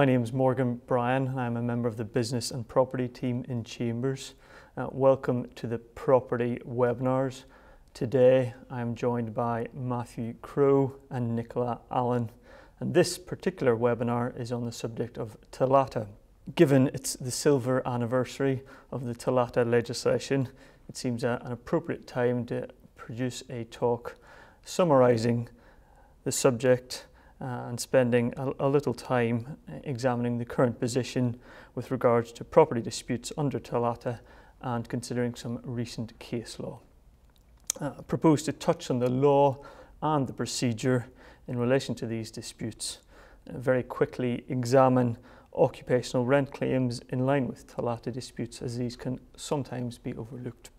my name is Morgan Brien and I'm a member of the business and property team in Chambers. Uh, welcome to the property webinars. Today I'm joined by Matthew Crowe and Nicola Allan and this particular webinar is on the subject of TOLATA. Given it's the silver anniversary of the TOLATA legislation, it seems a, an appropriate time to produce a talk summarising the subject and spending a, a, little time examining the current position with regards to property disputes under TOLATA and considering some recent case law. Uh, I propose to touch on the law and the procedure in relation to these disputes, uh, very quickly examine occupational rent claims in line with TOLATA disputes as these can sometimes be overlooked.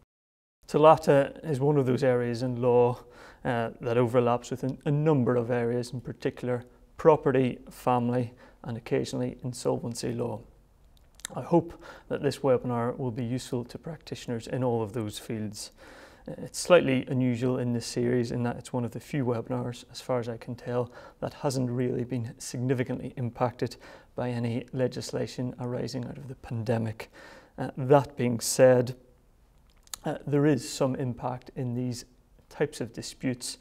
TOLATA is one of those areas in law uh, that overlaps with a number of areas, in particular property, family, and occasionally insolvency law. I hope that this webinar will be useful to practitioners in all of those fields. Uh, it's slightly unusual in this series in that it's one of the few webinars, as far as I can tell, that hasn't really been significantly impacted by any legislation arising out of the pandemic. Uh, that being said, uh, there is some impact in these types of disputes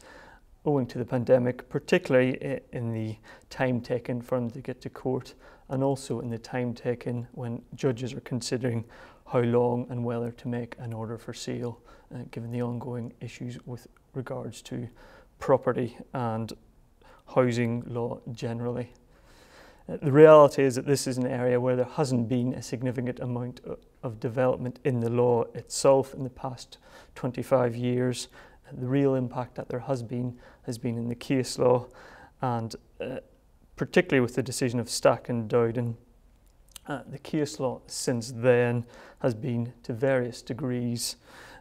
owing to the pandemic, particularly in the time taken for them to get to court and also in the time taken when judges are considering how long and whether to make an order for sale, uh, given the ongoing issues with regards to property and housing law generally. Uh, the reality is that this is an area where there hasn't been a significant amount of development in the law itself in the past 25 years. The real impact that there has been has been in the case law and uh, particularly with the decision of Stack and Dowden. Uh, the case law since then has been to various degrees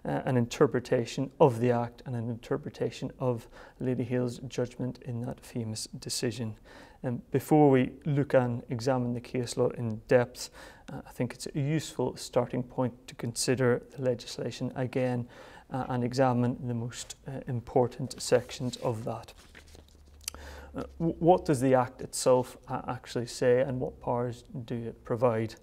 uh, an interpretation of the Act and an interpretation of Lady Hale's judgment in that famous decision. And before we look and examine the case law in depth, uh, I think it's a useful starting point to consider the legislation again uh, and examine the most uh, important sections of that. Uh, what does the Act itself uh, actually say and what powers do it provide?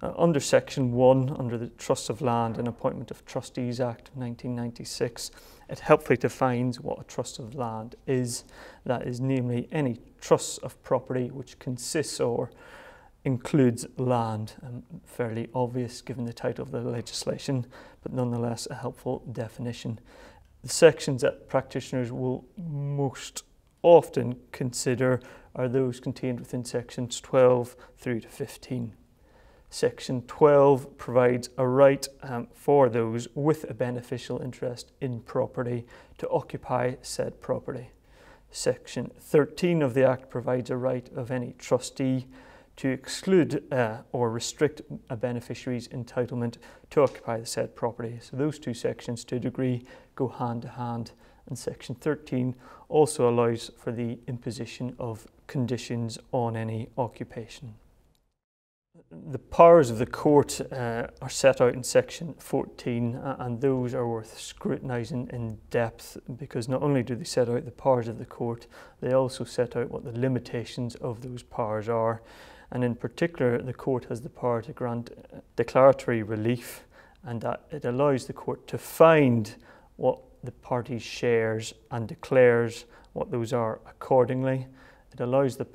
Uh, under Section 1, under the Trust of Land and Appointment of Trustees Act 1996, it helpfully defines what a trust of land is. That is, namely, any trust of property which consists or includes land. Um, fairly obvious given the title of the legislation, but nonetheless a helpful definition. The sections that practitioners will most often consider are those contained within sections 12 through to 15. Section 12 provides a right um, for those with a beneficial interest in property to occupy said property. Section 13 of the Act provides a right of any trustee to exclude uh, or restrict a beneficiary's entitlement to occupy the said property. So those two sections to a degree go hand to hand. And section 13 also allows for the imposition of conditions on any occupation. The powers of the court uh, are set out in section 14 uh, and those are worth scrutinising in depth because not only do they set out the powers of the court they also set out what the limitations of those powers are and in particular the court has the power to grant declaratory relief and that it allows the court to find what the party shares and declares what those are accordingly. It allows the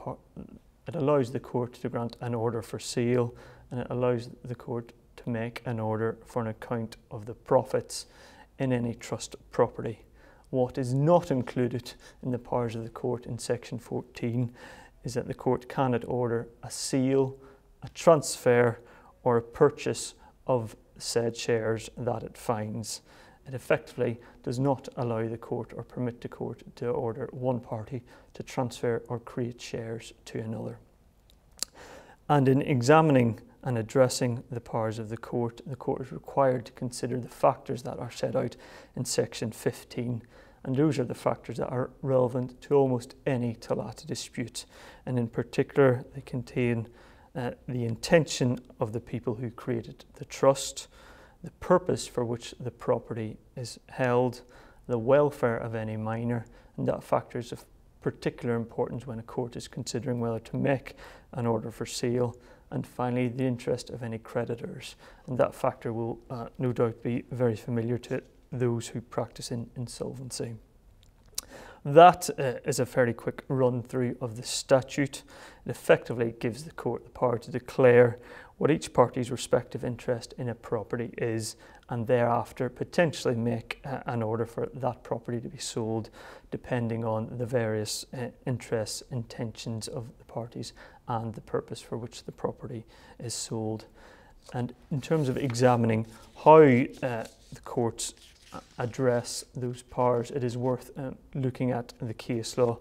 it allows the court to grant an order for sale and it allows the court to make an order for an account of the profits in any trust property. What is not included in the powers of the court in section 14 is that the court cannot order a sale, a transfer or a purchase of said shares that it finds. It effectively does not allow the court or permit the court to order one party to transfer or create shares to another. And in examining and addressing the powers of the court, the court is required to consider the factors that are set out in section 15. And those are the factors that are relevant to almost any TOLATA dispute. And in particular, they contain uh, the intention of the people who created the trust, the purpose for which the property is held, the welfare of any minor, and that factor is of particular importance when a court is considering whether to make an order for sale, and finally the interest of any creditors. And that factor will uh, no doubt be very familiar to those who practice in insolvency. That uh, is a fairly quick run through of the statute. It effectively gives the court the power to declare what each party's respective interest in a property is and thereafter potentially make uh, an order for that property to be sold depending on the various uh, interests, intentions of the parties and the purpose for which the property is sold. And in terms of examining how uh, the courts address those powers, it is worth uh, looking at the case law.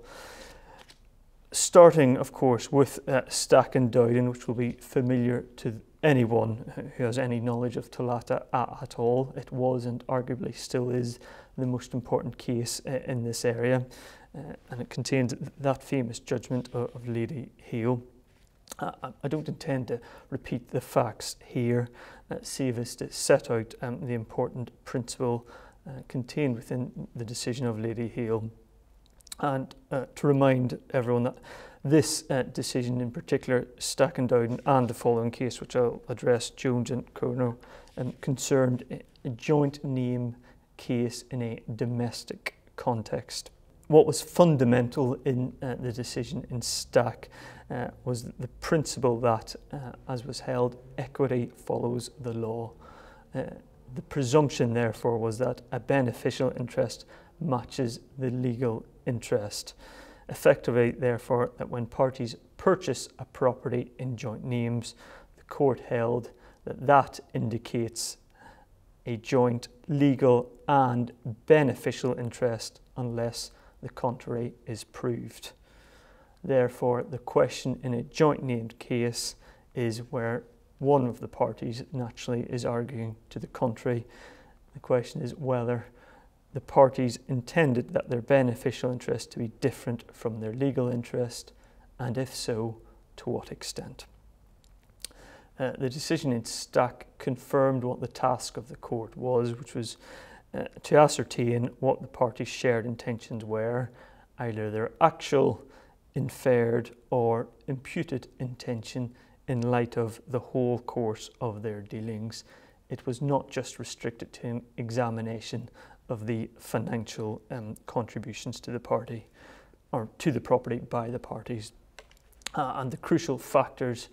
Starting, of course, with uh, Stack and Dowden, which will be familiar to anyone who has any knowledge of TOLATA at, all. It was and arguably still is the most important case uh, in this area, uh, and it contains that famous judgment of, of Lady Hale. I don't intend to repeat the facts here, uh, save as to set out um, the important principle uh, contained within the decision of Lady Hale, and uh, to remind everyone that this uh, decision in particular, Stack and Dowden, and the following case, which I'll address, Jones and Kernott, um, concerned a joint name case in a domestic context. What was fundamental in uh, the decision in Stack uh, was the principle that, uh, as was held, equity follows the law. The presumption, therefore, was that a beneficial interest matches the legal interest. Effectively, therefore, that when parties purchase a property in joint names, the court held that that indicates a joint legal and beneficial interest unless the contrary is proved. Therefore, the question in a joint named case is where one of the parties naturally is arguing to the contrary. The question is whether the parties intended that their beneficial interest to be different from their legal interest, and if so, to what extent. Uh, the decision in Stack confirmed what the task of the court was, which was uh, to ascertain what the parties' shared intentions were, either their actual, inferred, or imputed intention in light of the whole course of their dealings. It was not just restricted to an examination of the financial um, contributions to the party or to the property by the parties. Uh, and the crucial factors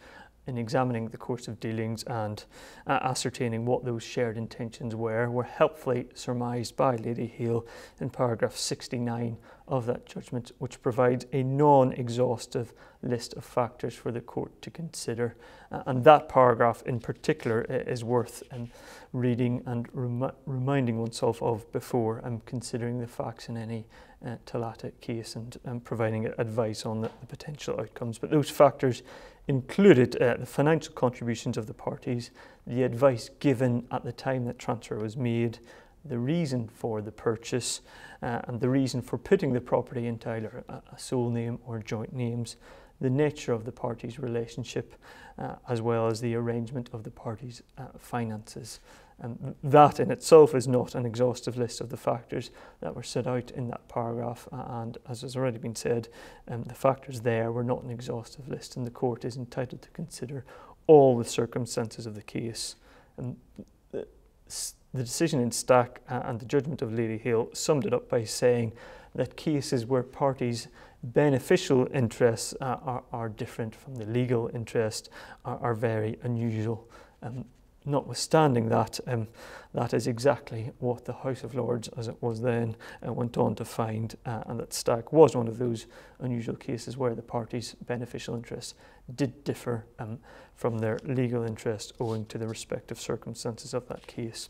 in examining the course of dealings and uh, ascertaining what those shared intentions were were helpfully surmised by Lady Hale in paragraph 69 of that judgment, which provides a non-exhaustive list of factors for the court to consider. Uh, and that paragraph in particular is worth um, reading and remi reminding oneself of before um, considering the facts in any uh, TOLATA case and um, providing advice on the, the, potential outcomes. But those factors included uh, the financial contributions of the parties, the advice given at the time that transfer was made, the reason for the purchase, uh, and the reason for putting the property into either a, sole name or joint names, the nature of the parties' relationship, uh, as well as the arrangement of the parties' uh, finances. And that in itself is not an exhaustive list of the factors that were set out in that paragraph. And as has already been said, um, the factors there were not an exhaustive list, and the court is entitled to consider all the circumstances of the case. And the, decision in Stack and the judgment of Lady Hale summed it up by saying that cases where parties' beneficial interests uh, are, are, different from the legal interest are, are very unusual. Um, notwithstanding that, um, that is exactly what the House of Lords, as it was then, uh, went on to find, uh, and that Stack was one of those unusual cases where the parties' beneficial interests did differ um, from their legal interest owing to the respective circumstances of that case.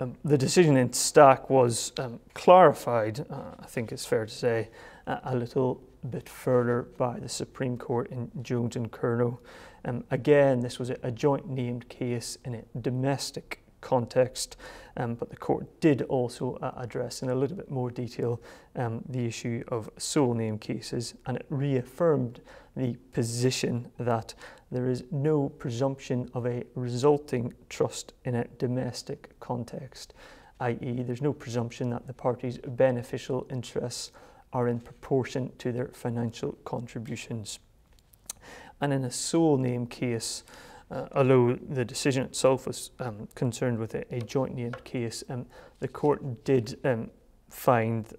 Um, the decision in Stack was um, clarified, uh, I think it's fair to say, a little bit further by the Supreme Court in Jones and Kernott. Um, again, this was a, joint named case in a domestic context, um, but the court did also uh, address in a little bit more detail um, the issue of sole name cases, and it reaffirmed the position that there is no presumption of a resulting trust in a domestic context, i.e., there's no presumption that the parties' beneficial interests are in proportion to their financial contributions. And in a sole name case, uh, although the decision itself was um, concerned with a, a, joint named case, um, the court did um, find,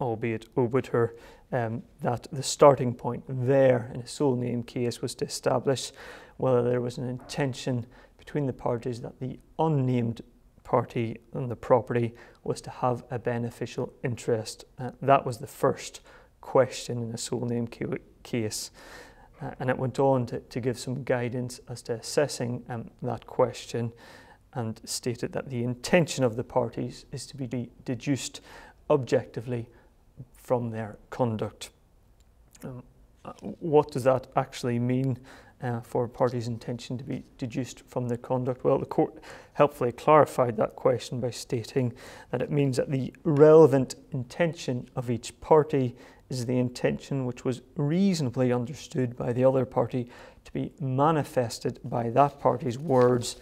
albeit obiter, um, that the starting point there in a sole name case was to establish whether there was an intention between the parties that the unnamed party on the property was to have a beneficial interest. Uh, that was the first question in a sole name case. Uh, and it went on to, to give some guidance as to assessing um, that question and stated that the intention of the parties is to be deduced objectively from their conduct. Um, uh, what does that actually mean uh, for a party's intention to be deduced from their conduct? Well, the court helpfully clarified that question by stating that it means that the relevant intention of each party is the intention which was reasonably understood by the other party to be manifested by that party's words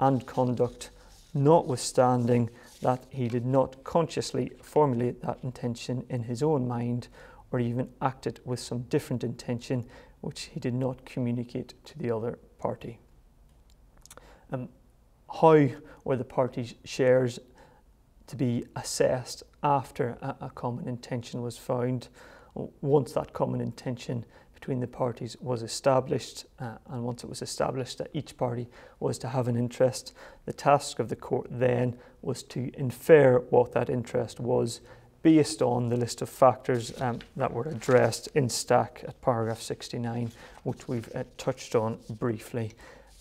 and conduct, notwithstanding that he did not consciously formulate that intention in his own mind or even acted with some different intention which he did not communicate to the other party. Um, how were the parties' shares to be assessed after a, a common intention was found. Once that common intention between the parties was established, uh, and once it was established that each party was to have an interest, the task of the court then was to infer what that interest was based on the list of factors um, that were addressed in stack at paragraph 69, which we've uh, touched on briefly.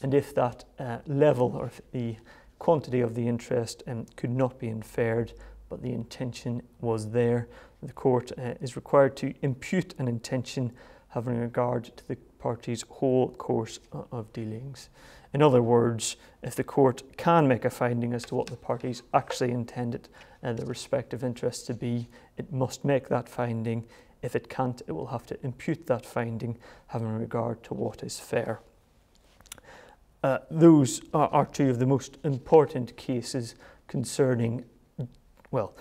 And if that uh, level or the quantity of the interest um, could not be inferred, but the intention was there. The court uh, is required to impute an intention having regard to the party's whole course of dealings. In other words, if the court can make a finding as to what the parties actually intended uh, the respective interests to be, it must make that finding. If it can't, it will have to impute that finding having regard to what is fair. Uh, those are, are, two of the most important cases concerning, well,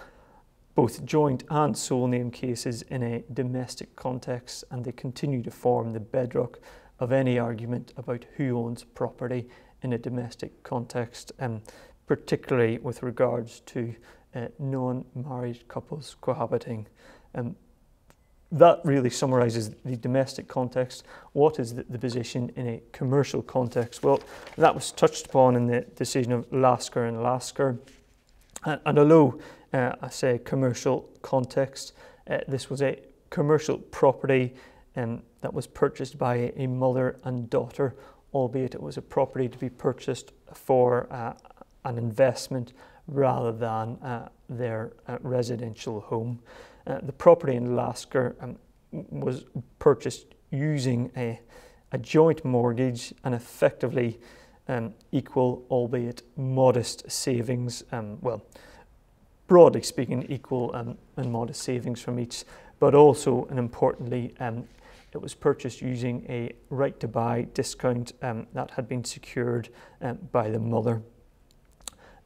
both joint and sole name cases in a domestic context, and they continue to form the bedrock of any argument about who owns property in a domestic context, um, particularly with regards to uh, non married couples cohabiting. Um, that really summarizes the domestic context. What is the, the, position in a commercial context? Well, that was touched upon in the decision of Laskar and Laskar. And, and although uh, I say commercial context, uh, this was a commercial property um, that was purchased by a, mother and daughter, albeit it was a property to be purchased for uh, an investment rather than uh, their uh, residential home. Uh, the property in Laskar um, was purchased using a, a, joint mortgage and effectively um, equal, albeit modest savings. Um, well, broadly speaking, equal um, and modest savings from each, but also, and importantly, um, it was purchased using a right to buy discount um, that had been secured by the mother.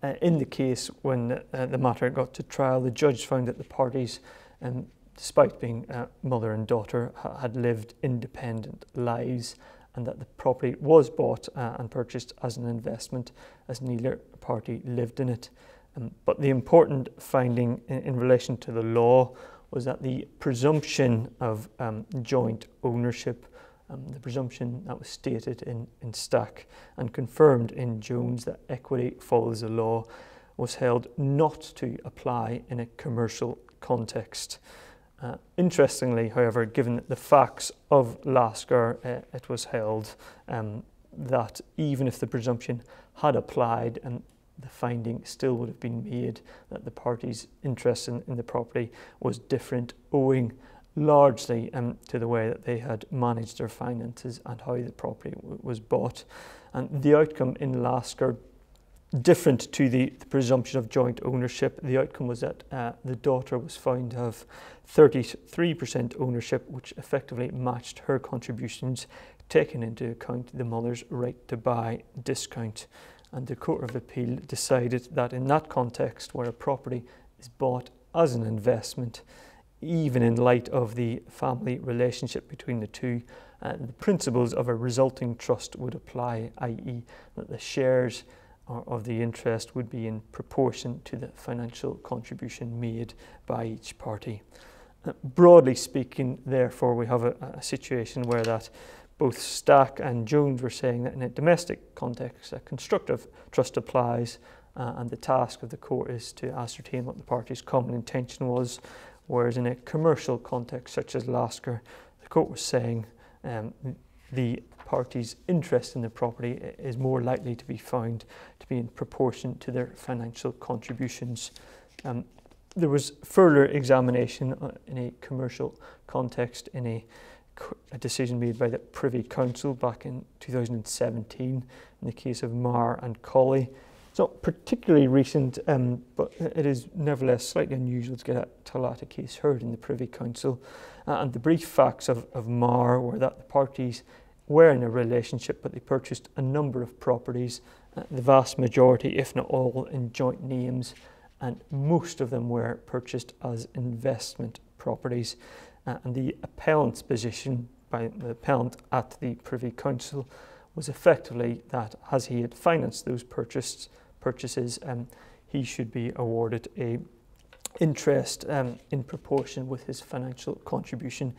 Uh, in the case when uh, the matter got to trial, the judge found that the parties um, despite being uh, mother and daughter, ha- had lived independent lives and that the property was bought uh, and purchased as an investment as neither party lived in it. Um, but the important finding in, in, relation to the law was that the presumption of um, joint ownership, um, the presumption that was stated in, in Stack and confirmed in Jones that equity follows the law, was held not to apply in a commercial context. Uh, interestingly, however, given the facts of Laskar, uh, it was held um, that even if the presumption had applied and the finding still would have been made that the party's interest in, in the property was different, owing largely um, to the way that they had managed their finances and how the property was bought. And the outcome in Laskar different to the, the, presumption of joint ownership. The outcome was that uh, the daughter was found to have 33% ownership, which effectively matched her contributions, taking into account the mother's right to buy discount. And the Court of Appeal decided that in that context, where a property is bought as an investment, even in light of the family relationship between the two, uh, the principles of a resulting trust would apply, i.e., that the shares of the interest would be in proportion to the financial contribution made by each party. Uh, broadly speaking, therefore, we have a, a, situation where that both Stack and Jones were saying that in a domestic context, a constructive trust applies, uh, and the task of the court is to ascertain what the party's common intention was. Whereas in a commercial context, such as Laskar, the court was saying um, the parties' interest in the property is more likely to be found to be in proportion to their financial contributions. Um, there was further examination uh, in a commercial context in a, a, decision made by the Privy Council back in 2017 in the case of Marr and Collie. It's not particularly recent, um, but it is nevertheless slightly unusual to get a TOLATA case heard in the Privy Council. Uh, and the brief facts of, of Marr were that the parties were in a relationship, but they purchased a number of properties, uh, the vast majority, if not all, in joint names, and most of them were purchased as investment properties. Uh, and the appellant's position by the appellant at the Privy Council was effectively that as he had financed those purchased purchases, um, he should be awarded a interest um, in proportion with his financial contribution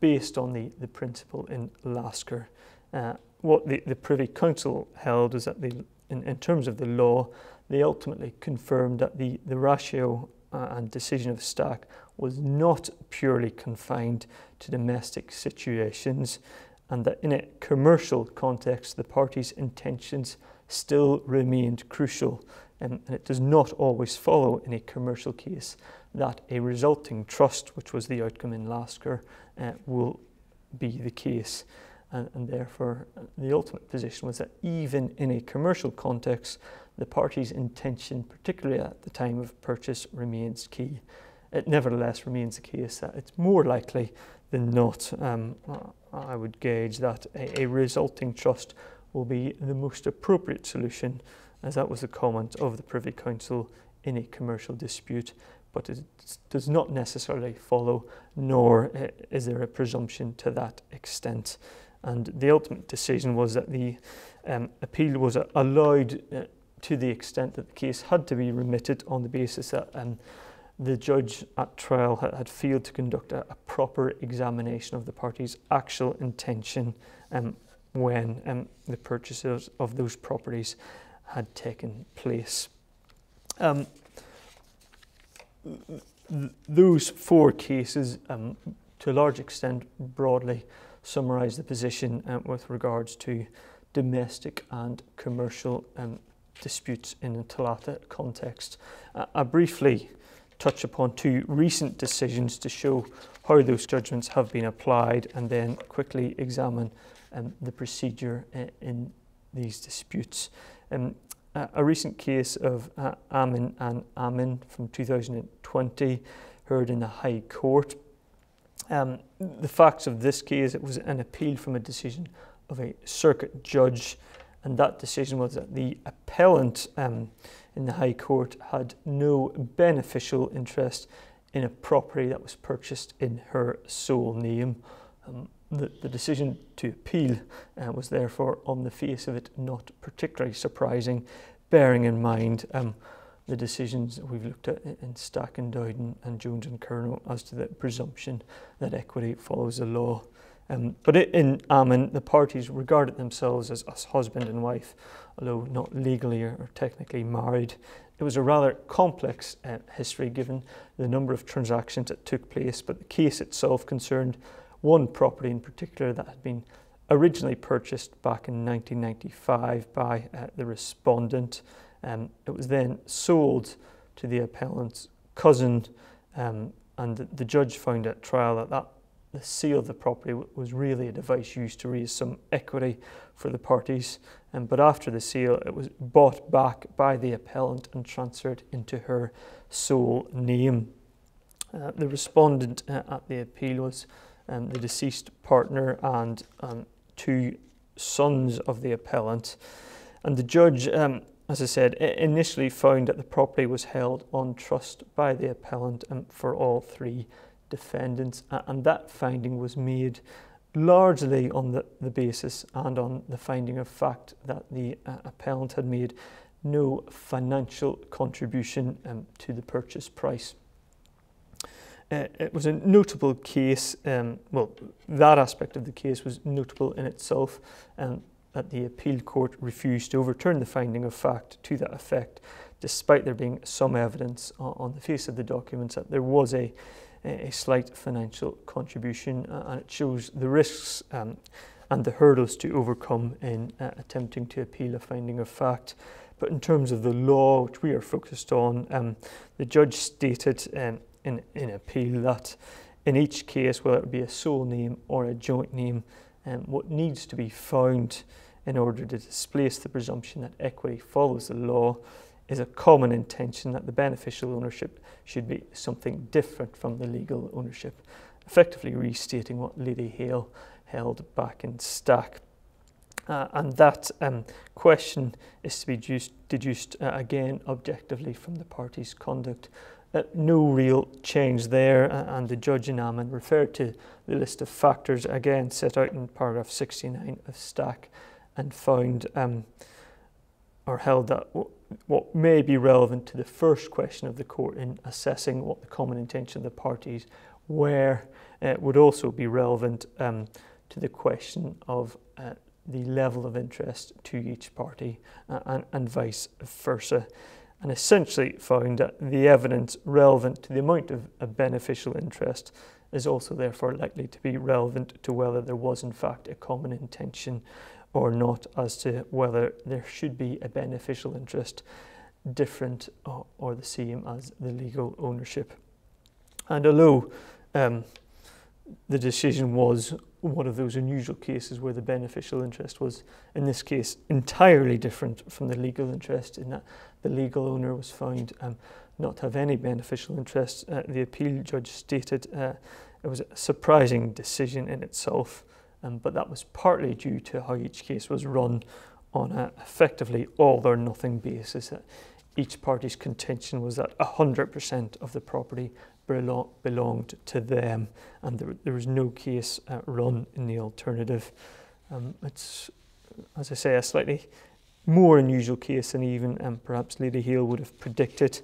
based on the, the principle in Laskar. Uh, what the, the Privy Council held is that the, in, in terms of the law, they ultimately confirmed that the, the ratio and decision of Stack was not purely confined to domestic situations and that in a commercial context, the parties' intentions still remained crucial. Um, and it does not always follow in a commercial case that a resulting trust, which was the outcome in Laskar, uh, will be the case. And, and therefore, uh, the ultimate position was that even in a commercial context, the party's intention, particularly at the time of purchase, remains key. It nevertheless remains the case that it's more likely than not, um, I would gauge that a, a resulting trust will be the most appropriate solution, as that was the comment of the Privy Council in a commercial dispute, but it does not necessarily follow, nor uh, is there a presumption to that extent. And the ultimate decision was that the um, appeal was allowed uh, to the extent that the case had to be remitted on the basis that um, the judge at trial had, had failed to conduct a, a, proper examination of the party's actual intention um, when um, the purchases of those properties had taken place. Um, th those four cases, um, to a large extent, broadly summarise the position um, with regards to domestic and commercial um, disputes in the TOLATA context. Uh, I briefly touch upon two recent decisions to show how those judgments have been applied and then quickly examine um, the procedure uh, in these disputes. Um, a recent case of uh, Amin and Amin from 2020 heard in the High Court. Um, the facts of this case, it was an appeal from a decision of a circuit judge and that decision was that the appellant um, in the High Court had no beneficial interest in a property that was purchased in her sole name. Um, the, the decision to appeal uh, was therefore, on the face of it, not particularly surprising, bearing in mind um, the decisions that we've looked at in Stack and Dowden and Jones and Kernott as to the presumption that equity follows the law. Um, but in Amin, the parties regarded themselves as, as husband and wife, although not legally or, or technically married. It was a rather complex uh, history given the number of transactions that took place, but the case itself concerned one property in particular that had been originally purchased back in 1995 by uh, the respondent. Um, it was then sold to the appellant's cousin, um, and the, judge found at trial that, that the sale of the property was really a device used to raise some equity for the parties. Um, but after the sale, it was bought back by the appellant and transferred into her sole name. Uh, the respondent uh, at the appeal was um, the deceased partner and um, two sons of the appellant. And the judge, um, as I said, initially found that the property was held on trust by the appellant um, for all three defendants, and that finding was made largely on the, the basis and on the finding of fact that the uh, appellant had made no financial contribution um, to the purchase price. Uh, it was a notable case, um, well, that aspect of the case was notable in itself, um, that the appeal court refused to overturn the finding of fact to that effect, despite there being some evidence on, the face of the documents that there was a, a slight financial contribution, and it shows the risks um, and the hurdles to overcome in uh, attempting to appeal a finding of fact. But in terms of the law, which we are focused on, um, the judge stated um, in, in appeal that in each case, whether it be a sole name or a joint name, um, what needs to be found in order to displace the presumption that equity follows the law is a common intention that the beneficial ownership should be something different from the legal ownership, effectively restating what Lady Hale held back in Stack. Uh, and that um, question is to be deduced, deduced uh, again objectively from the party's conduct. Uh, no real change there, uh, and the judge in Amin referred to the list of factors again set out in paragraph 69 of Stack and found um, or held that what may be relevant to the first question of the court in assessing what the common intention of the parties were uh, would also be relevant um, to the question of uh, the level of interest to each party uh, and, and vice versa. And essentially found that the evidence relevant to the amount of a beneficial interest is also therefore likely to be relevant to whether there was in fact a common intention or not as to whether there should be a beneficial interest different or, or the same as the legal ownership. And although um, the decision was one of those unusual cases where the beneficial interest was, in this case, entirely different from the legal interest, in that the legal owner was found um, not to have any beneficial interest. Uh, the appeal judge stated uh, it was a surprising decision in itself um, but that was partly due to how each case was run on a effectively all or nothing basis. That each party's contention was that 100% of the property belo belonged to them, and there, there was no case uh, run in the alternative. Um, it's, as I say, a slightly more unusual case than even um, perhaps Lady Hale would have predicted.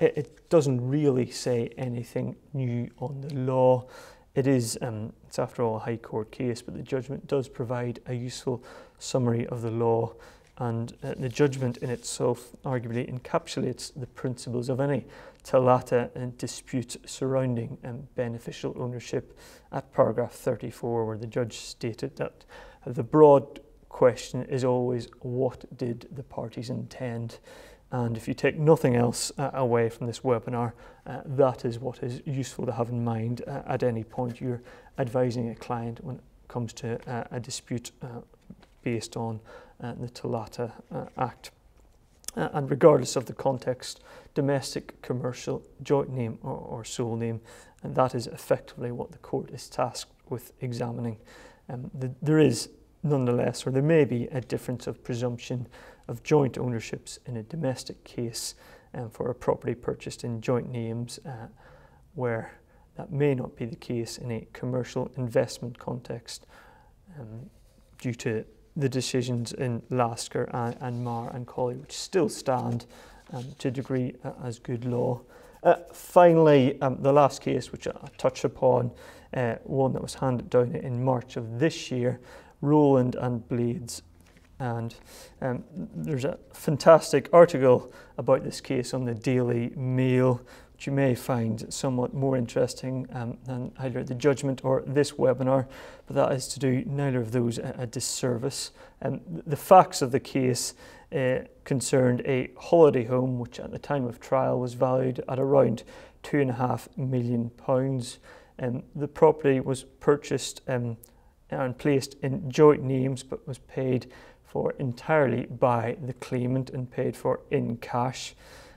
It, it doesn't really say anything new on the law. It is, um, it's after all a High Court case, but the judgment does provide a useful summary of the law and uh, the judgment in itself arguably encapsulates the principles of any TOLATA and dispute surrounding um, beneficial ownership. At paragraph 34 where the judge stated that the broad question is always what did the parties intend? And if you take nothing else uh, away from this webinar, uh, that is what is useful to have in mind uh, at any point you're advising a client when it comes to uh, a dispute uh, based on uh, the TOLATA Act. and regardless of the context, domestic, commercial, joint name or, or sole name, and that is effectively what the court is tasked with examining. Um, the, there is nonetheless, or there may be a difference of presumption of joint ownerships in a domestic case um, for a property purchased in joint names uh, where that may not be the case in a commercial investment context um, due to the decisions in Laskar and, and Marr and Collie, which still stand um, to a degree uh, as good law. Uh, finally, um, the last case, which I touch upon, uh, one that was handed down in March of this year, Rowland and Blades and um, there's a fantastic article about this case on the Daily Mail, which you may find somewhat more interesting um, than either the judgment or this webinar, but that is to do neither of those a, a disservice. Um, the facts of the case uh, concerned a holiday home, which at the time of trial was valued at around two and a half million pounds. Um, the property was purchased um, and placed in joint names, but was paid for entirely by the claimant and paid for in cash.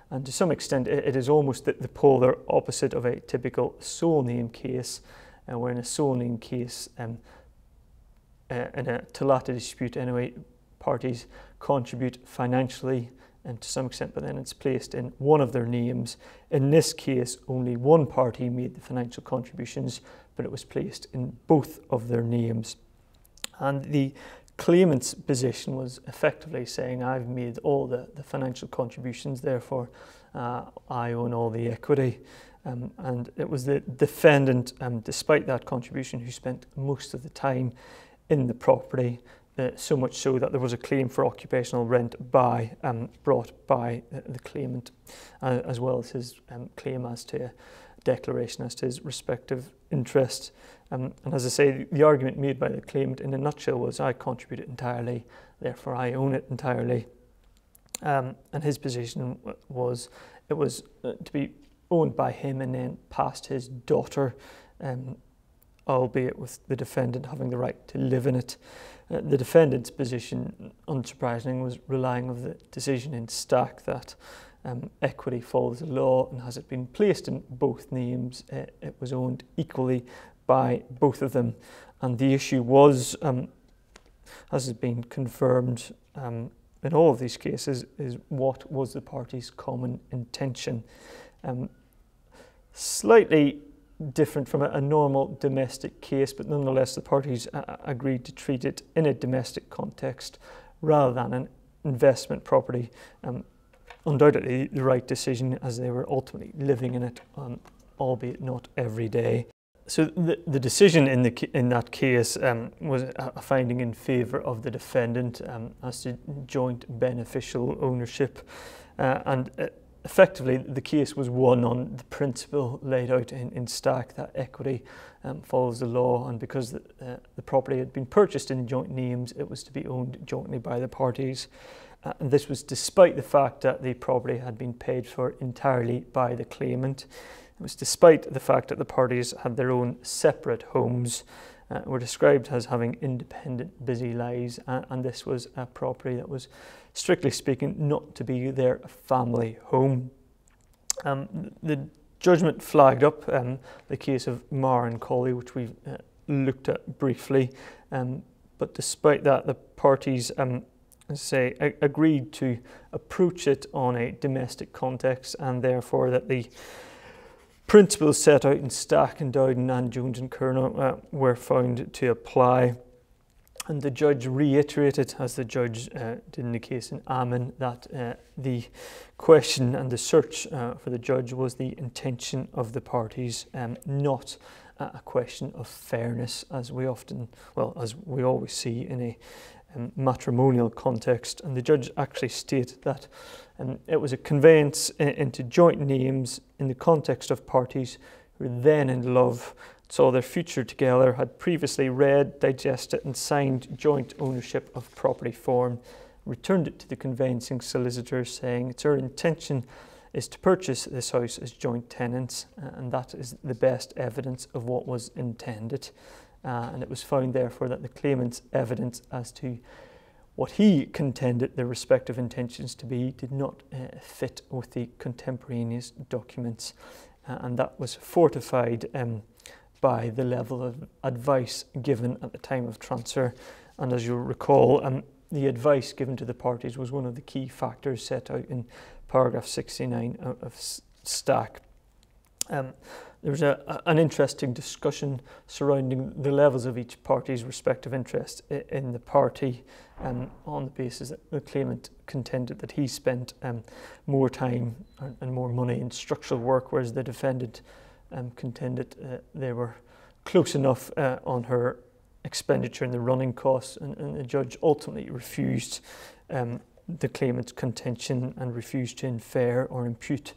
And to some extent, it is almost the, the polar opposite of a typical sole name case, uh, where in a sole name case, um, uh, in a TOLATA dispute anyway, parties contribute financially and to some extent, but then it's placed in one of their names. In this case, only one party made the financial contributions, but it was placed in both of their names. And the claimant's position was effectively saying, I've made all the, the financial contributions, therefore uh, I own all the equity. Um, and it was the defendant, um, despite that contribution, who spent most of the time in the property, uh, so much so that there was a claim for occupational rent by um, brought by the claimant, uh, as well as his um, claim as to a declaration as to his respective interest. Um, and as I say, the argument made by the claimant in a nutshell was I contribute it entirely, therefore I own it entirely. Um, and his position was it was uh, to be owned by him and then passed his daughter, um, albeit with the defendant having the right to live in it. Uh, the defendant's position, unsurprisingly, was relying on the decision in Stack that um, equity follows the law and has it been placed in both names, uh, it was owned equally by both of them. And the issue was, um, as has been confirmed um, in all of these cases, is what was the party's common intention. Um, slightly different from a, a, normal domestic case, but nonetheless the parties uh, agreed to treat it in a domestic context rather than an investment property. Undoubtedly the right decision as they were ultimately living in it, um, albeit not every day. So the, the decision in, the, in that case um, was a finding in favour of the defendant um, as to joint beneficial ownership. Uh, and uh, effectively, the case was won on the principle laid out in, in Stack that equity um, follows the law, and because the, uh, the property had been purchased in joint names, it was to be owned jointly by the parties. Uh, and this was despite the fact that the property had been paid for entirely by the claimant. It was despite the fact that the parties had their own separate homes, uh, were described as having independent, busy lives, uh, and this was a property that was, strictly speaking, not to be their family home. Um, the judgment flagged up um, the case of Marr and Collie, which we've uh, looked at briefly, um, but despite that, the parties um, say agreed to approach it on a domestic context and therefore that the principles set out in Stack and Dowden and Jones and Kernott uh, were found to apply. And the judge reiterated, as the judge uh, did in the case in Amin, that uh, the question and the search uh, for the judge was the intention of the parties, um, not a question of fairness, as we often, well, as we always see in a um, matrimonial context. And the judge actually stated that um, it was a conveyance in, into joint names in the context of parties who were then in love, saw their future together, had previously read, digested, and signed joint ownership of property form, returned it to the conveyancing solicitor, saying it's her intention is to purchase this house as joint tenants, and that is the best evidence of what was intended. Uh, and it was found, therefore, that the claimant's evidence as to what he contended their respective intentions to be did not uh, fit with the contemporaneous documents, uh, and that was fortified um, by the level of advice given at the time of transfer. And as you'll recall, um, the advice given to the parties was one of the key factors set out in paragraph 69 of, Stack. Um, there a, an interesting discussion surrounding the levels of each party's respective interest in the party um, on the basis that the claimant contended that he spent um, more time and more money in structural work, whereas the defendant um, contended uh, they were close enough uh, on her expenditure and the running costs, and, and the judge ultimately refused um, the claimant's contention and refused to infer or impute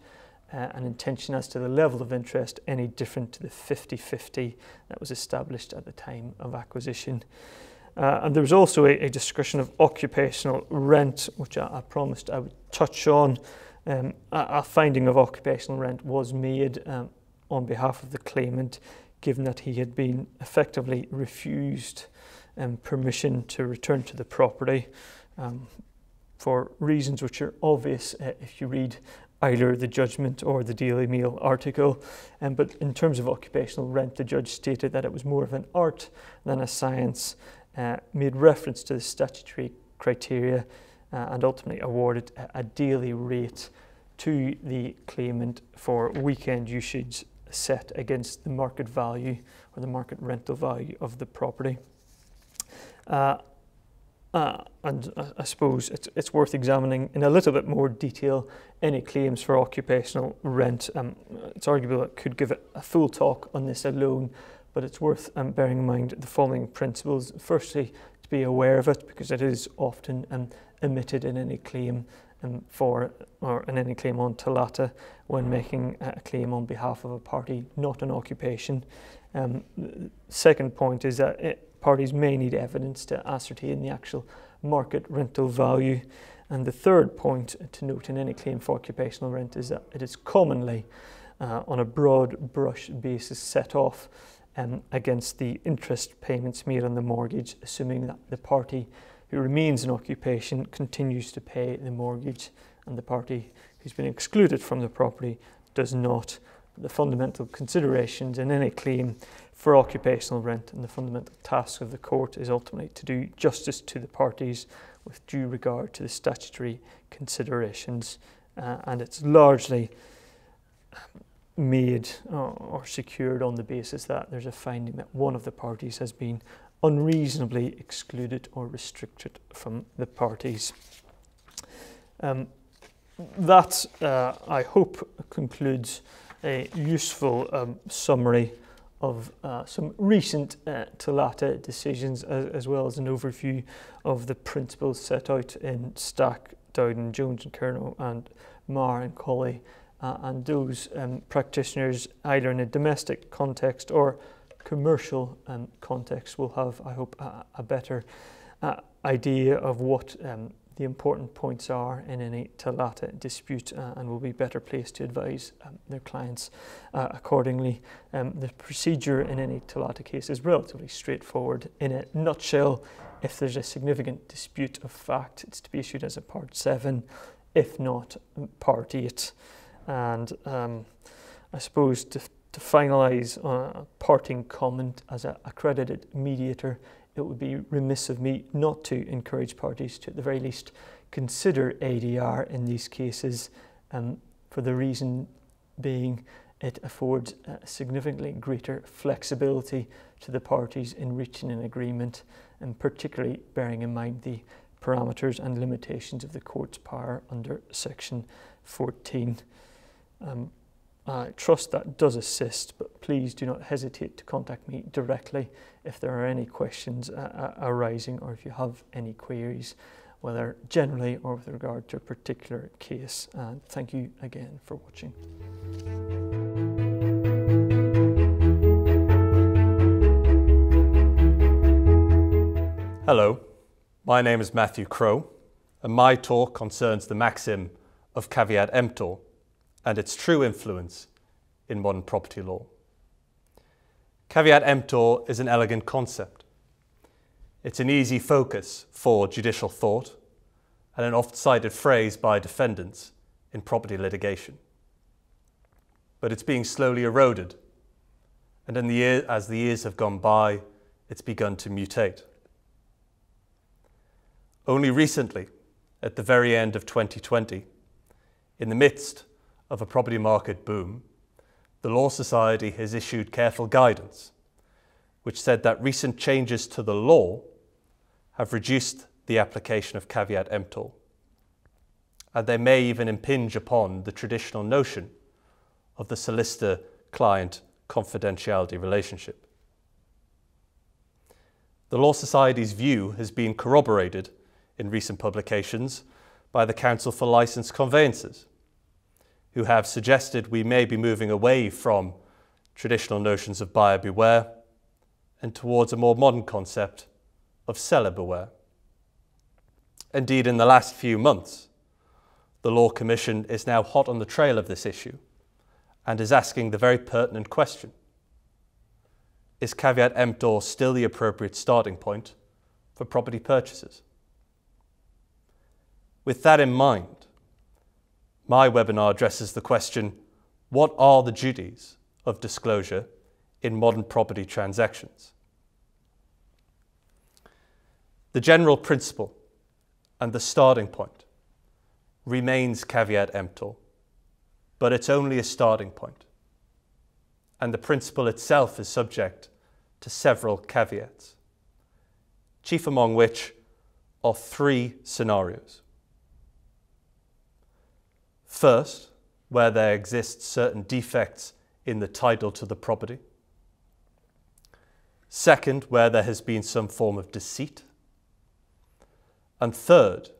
uh, an intention as to the level of interest any different to the 50-50 that was established at the time of acquisition. Uh, and there was also a, a, discussion of occupational rent, which I, I promised I would touch on. Um, finding of occupational rent was made um, on behalf of the claimant, given that he had been effectively refused um, permission to return to the property um, for reasons which are obvious uh, if you read either the judgment or the Daily Mail article. Um, but in terms of occupational rent, the judge stated that it was more of an art than a science, uh, made reference to the statutory criteria, uh, and ultimately awarded a, a daily rate to the claimant for weekend usage set against the market value or the market rental value of the property. Uh, uh, and I suppose it's, it's worth examining in a little bit more detail any claims for occupational rent. Um, it's arguable it could give a full talk on this alone, but it's worth um, bearing in mind the following principles. Firstly, to be aware of it because it is often um, omitted in any claim um, for or in any claim on TOLATA when making a claim on behalf of a party, not an occupation. Um, second point is that it, parties may need evidence to ascertain the actual market rental value. And the third point to note in any claim for occupational rent is that it is commonly, uh, on a broad brush basis, set off um, against the interest payments made on the mortgage, assuming that the party who remains in occupation continues to pay the mortgage and the party who's been excluded from the property does not. The fundamental considerations in any claim for occupational rent and the fundamental task of the court is ultimately to do justice to the parties with due regard to the statutory considerations uh, and it's largely made uh, or secured on the basis that there's a finding that one of the parties has been unreasonably excluded or restricted from the parties. Um, that, uh, I hope, concludes a useful um, summary of uh, some recent uh, TOLATA decisions as, as, well as an overview of the principles set out in Stack, Dowden, Jones and Kernott and Marr and Collie uh, and those um, practitioners either in a domestic context or commercial um, context will have, I hope, a, a better uh, idea of what um, the important points are in any TOLATA dispute uh, and will be better placed to advise um, their clients uh, accordingly. Um, the procedure in any TOLATA case is relatively straightforward. In a nutshell, if there's a significant dispute of fact, it's to be issued as a Part 7, if not Part 8. And um, I suppose to, to finalise a parting comment as an accredited mediator, it would be remiss of me not to encourage parties to, at the very least, consider ADR in these cases um, for the reason being it affords significantly greater flexibility to the parties in reaching an agreement, and particularly bearing in mind the parameters and limitations of the court's power under Section 14. Um, I trust that does assist, but please do not hesitate to contact me directly if there are any questions uh, uh, arising or if you have any queries, whether generally or with regard to a particular case. Thank you again for watching. Hello, my name is Matthew Crowe, and my talk concerns the maxim of caveat emptor and its true influence in modern property law. Caveat emptor is an elegant concept. It's an easy focus for judicial thought and an oft cited phrase by defendants in property litigation. But it's being slowly eroded, and in the year, as the years have gone by, it's begun to mutate. Only recently, at the very end of 2020, in the midst of a property market boom, the Law Society has issued careful guidance, which said that recent changes to the law have reduced the application of caveat emptor, and they may even impinge upon the traditional notion of the solicitor client confidentiality relationship. The Law Society's view has been corroborated in recent publications by the Council for Licensed Conveyancers, who have suggested we may be moving away from traditional notions of buyer beware and towards a more modern concept of seller beware. Indeed, in the last few months, the Law Commission is now hot on the trail of this issue and is asking the very pertinent question Is caveat emptor still the appropriate starting point for property purchases? With that in mind, my webinar addresses the question, what are the duties of disclosure in modern property transactions? The general principle and the starting point remains caveat emptor, but it's only a starting point, and the principle itself is subject to several caveats, chief among which are three scenarios. First, where there exist certain defects in the title to the property. Second, where there has been some form of deceit. And third,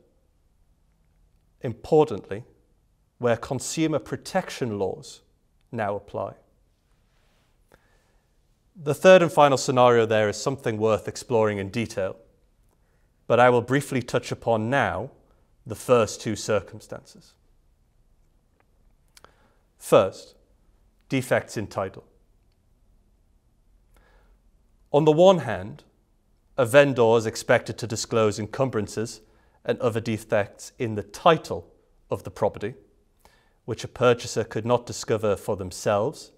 importantly, where consumer protection laws now apply. The third and final scenario there is something worth exploring in detail, but I will briefly touch upon now the first two circumstances. First, defects in title. On the one hand, a vendor is expected to disclose encumbrances and other defects in the title of the property, which a purchaser could not discover for themselves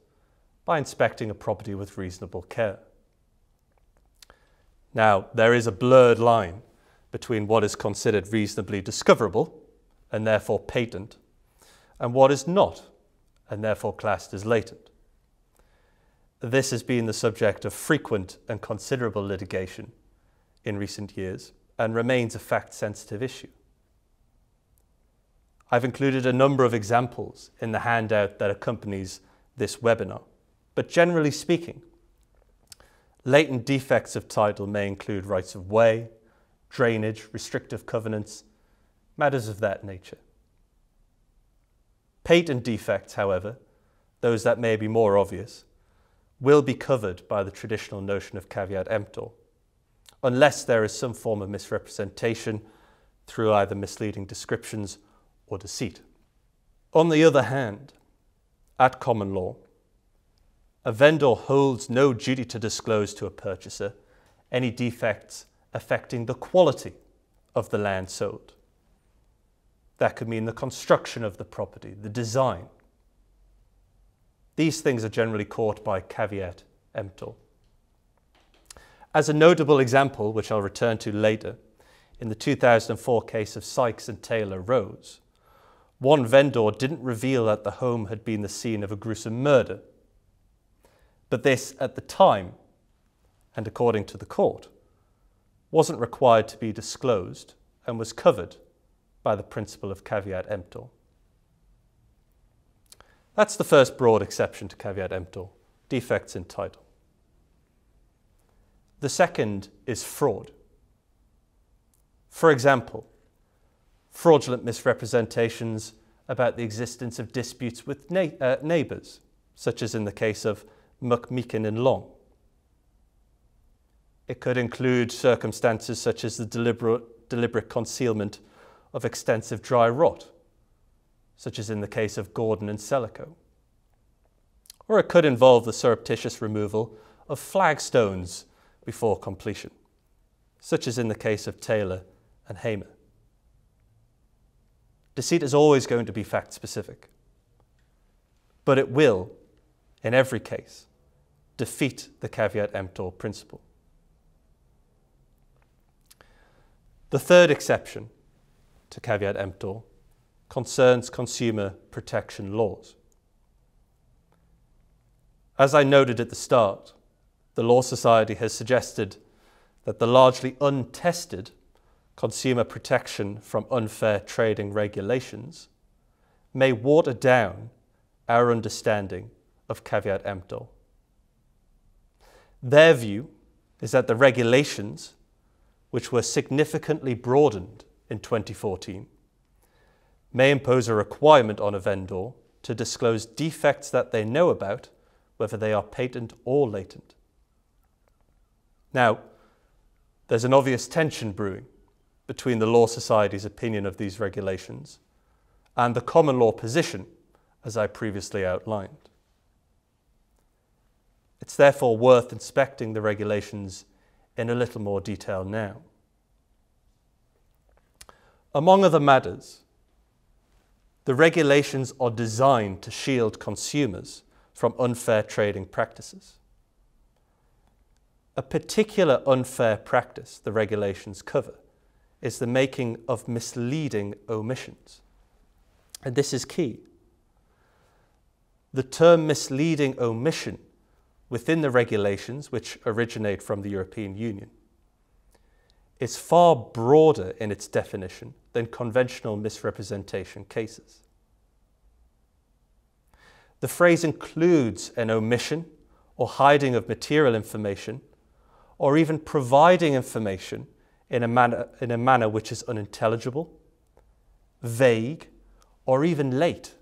by inspecting a property with reasonable care. Now, there is a blurred line between what is considered reasonably discoverable and therefore patent and what is not and therefore classed as latent. This has been the subject of frequent and considerable litigation in recent years and remains a fact sensitive issue. I've included a number of examples in the handout that accompanies this webinar, but generally speaking, latent defects of title may include rights of way, drainage, restrictive covenants, matters of that nature. Patent defects, however, those that may be more obvious, will be covered by the traditional notion of caveat emptor, unless there is some form of misrepresentation through either misleading descriptions or deceit. On the other hand, at common law, a vendor holds no duty to disclose to a purchaser any defects affecting the quality of the land sold. That could mean the construction of the property, the design. These things are generally caught by caveat emptor. As a notable example, which I'll return to later, in the 2004 case of Sykes and Taylor Rose, one vendor didn't reveal that the home had been the scene of a gruesome murder. But this, at the time, and according to the court, wasn't required to be disclosed and was covered by the principle of caveat emptor. That's the first broad exception to caveat emptor, defects in title. The second is fraud. For example, fraudulent misrepresentations about the existence of disputes with uh, neighbours, such as in the case of McMeekin and Long. It could include circumstances such as the deliberate, deliberate concealment of extensive dry rot, such as in the case of Gordon and Selico. Or it could involve the surreptitious removal of flagstones before completion, such as in the case of Taylor and Hamer. Deceit is always going to be fact specific, but it will, in every case, defeat the caveat emptor principle. The third exception to caveat emptor concerns consumer protection laws. As I noted at the start, the Law Society has suggested that the largely untested consumer protection from unfair trading regulations may water down our understanding of caveat emptor. Their view is that the regulations, which were significantly broadened in 2014 may impose a requirement on a vendor to disclose defects that they know about, whether they are patent or latent. Now, there's an obvious tension brewing between the Law Society's opinion of these regulations and the common law position, as I previously outlined. It's therefore worth inspecting the regulations in a little more detail now. Among other matters, the regulations are designed to shield consumers from unfair trading practices. A particular unfair practice the regulations cover is the making of misleading omissions. And this is key. The term misleading omission within the regulations, which originate from the European Union, is far broader in its definition than conventional misrepresentation cases. The phrase includes an omission or hiding of material information, or even providing information in a manner, in a manner which is unintelligible, vague, or even late.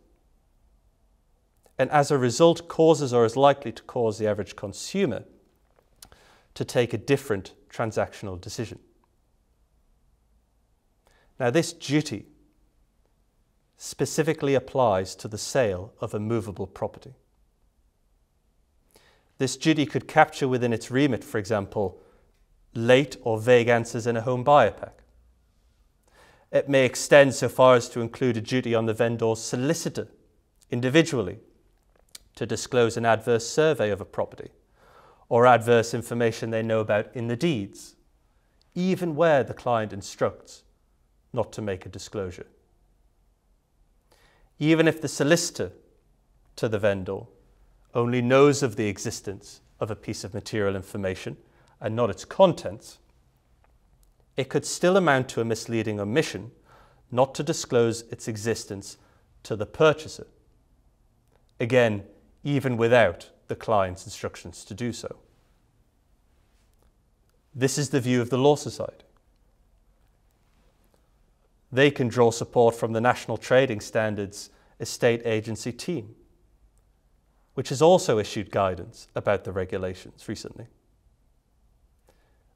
And as a result, causes or is likely to cause the average consumer to take a different transactional decision. Now, this duty specifically applies to the sale of a movable property. This duty could capture within its remit, for example, late or vague answers in a home buyer pack. It may extend so far as to include a duty on the vendor's solicitor individually to disclose an adverse survey of a property or adverse information they know about in the deeds, even where the client instructs not to make a disclosure. Even if the solicitor to the vendor only knows of the existence of a piece of material information and not its contents, it could still amount to a misleading omission not to disclose its existence to the purchaser. Again, even without the client's instructions to do so. This is the view of the Law Society. They can draw support from the National Trading Standards Estate Agency team which has also issued guidance about the regulations recently.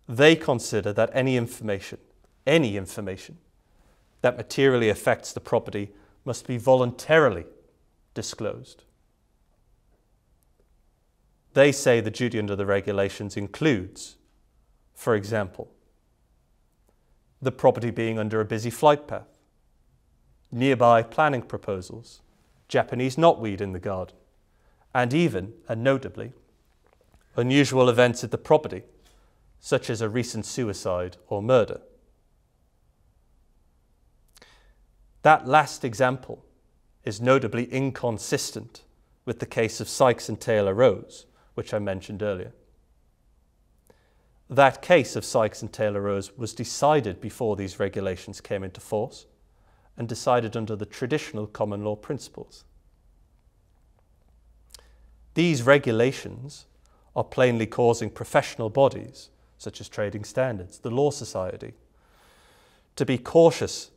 They consider that any information, any information that materially affects the property must be voluntarily disclosed. They say the duty under the regulations includes, for example, the property being under a busy flight path, nearby planning proposals, Japanese knotweed in the garden, and even, and notably, unusual events at the property, such as a recent suicide or murder. That last example is notably inconsistent with the case of Sykes and Taylor Rose, which I mentioned earlier. That case of Sykes and Taylor Rose was decided before these regulations came into force and decided under the traditional common law principles. These regulations are plainly causing professional bodies, such as trading standards, the Law Society, to be cautious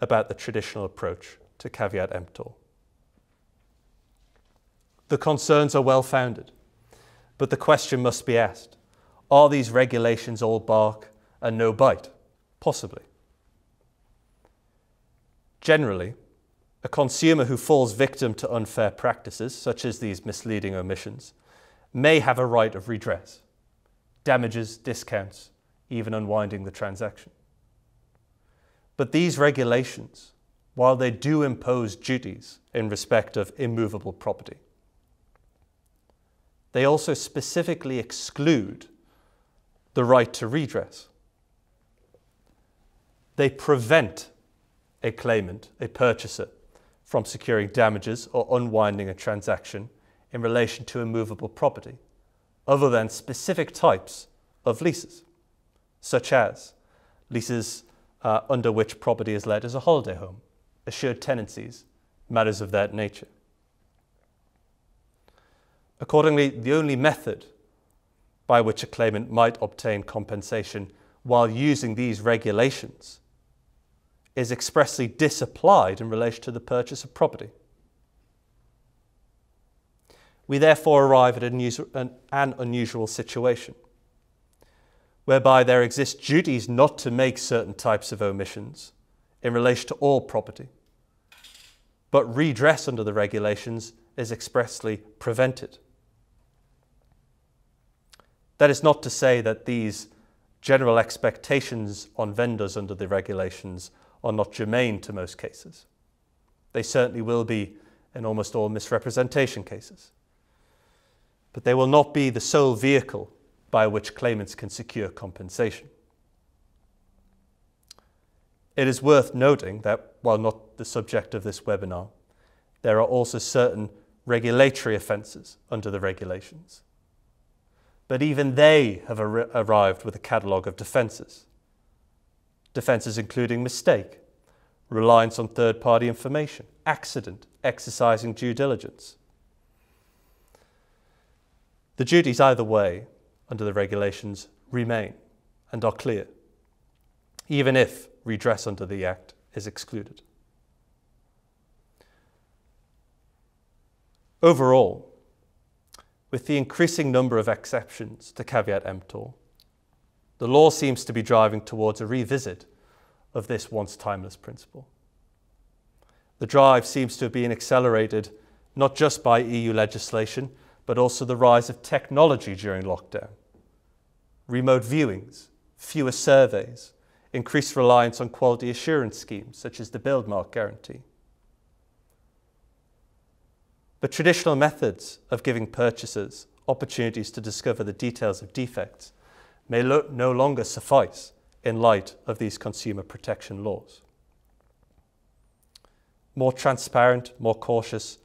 about the traditional approach to caveat emptor. The concerns are well founded, but the question must be asked are these regulations all bark and no bite? Possibly. Generally, a consumer who falls victim to unfair practices, such as these misleading omissions, may have a right of redress, damages, discounts, even unwinding the transaction. But these regulations, while they do impose duties in respect of immovable property, they also specifically exclude the right to redress. They prevent a claimant, a purchaser, from securing damages or unwinding a transaction in relation to immovable property, other than specific types of leases, such as leases uh, under which property is let as a holiday home, assured tenancies, matters of that nature. Accordingly, the only method by which a claimant might obtain compensation while using these regulations is expressly disapplied in relation to the purchase of property. We therefore arrive at an, unusual situation whereby there exist duties not to make certain types of omissions in relation to all property, but redress under the regulations is expressly prevented. That is not to say that these general expectations on vendors under the regulations are not germane to most cases. They certainly will be in almost all misrepresentation cases. But they will not be the sole vehicle by which claimants can secure compensation. It is worth noting that, while not the subject of this webinar, there are also certain regulatory offences under the regulations. But even they have ar- arrived with a catalogue of defences. Defences including mistake, reliance on third party information, accident, exercising due diligence. The duties, either way, under the regulations remain and are clear, even if redress under the Act is excluded. Overall, with the increasing number of exceptions to caveat emptor, the law seems to be driving towards a revisit of this once timeless principle. The drive seems to have been accelerated not just by EU legislation, but also the rise of technology during lockdown. Remote viewings, fewer surveys, increased reliance on quality assurance schemes such as the Buildmark Guarantee. But traditional methods of giving purchasers opportunities to discover the details of defects may lo- no longer suffice in light of these consumer protection laws. More transparent, more cautious,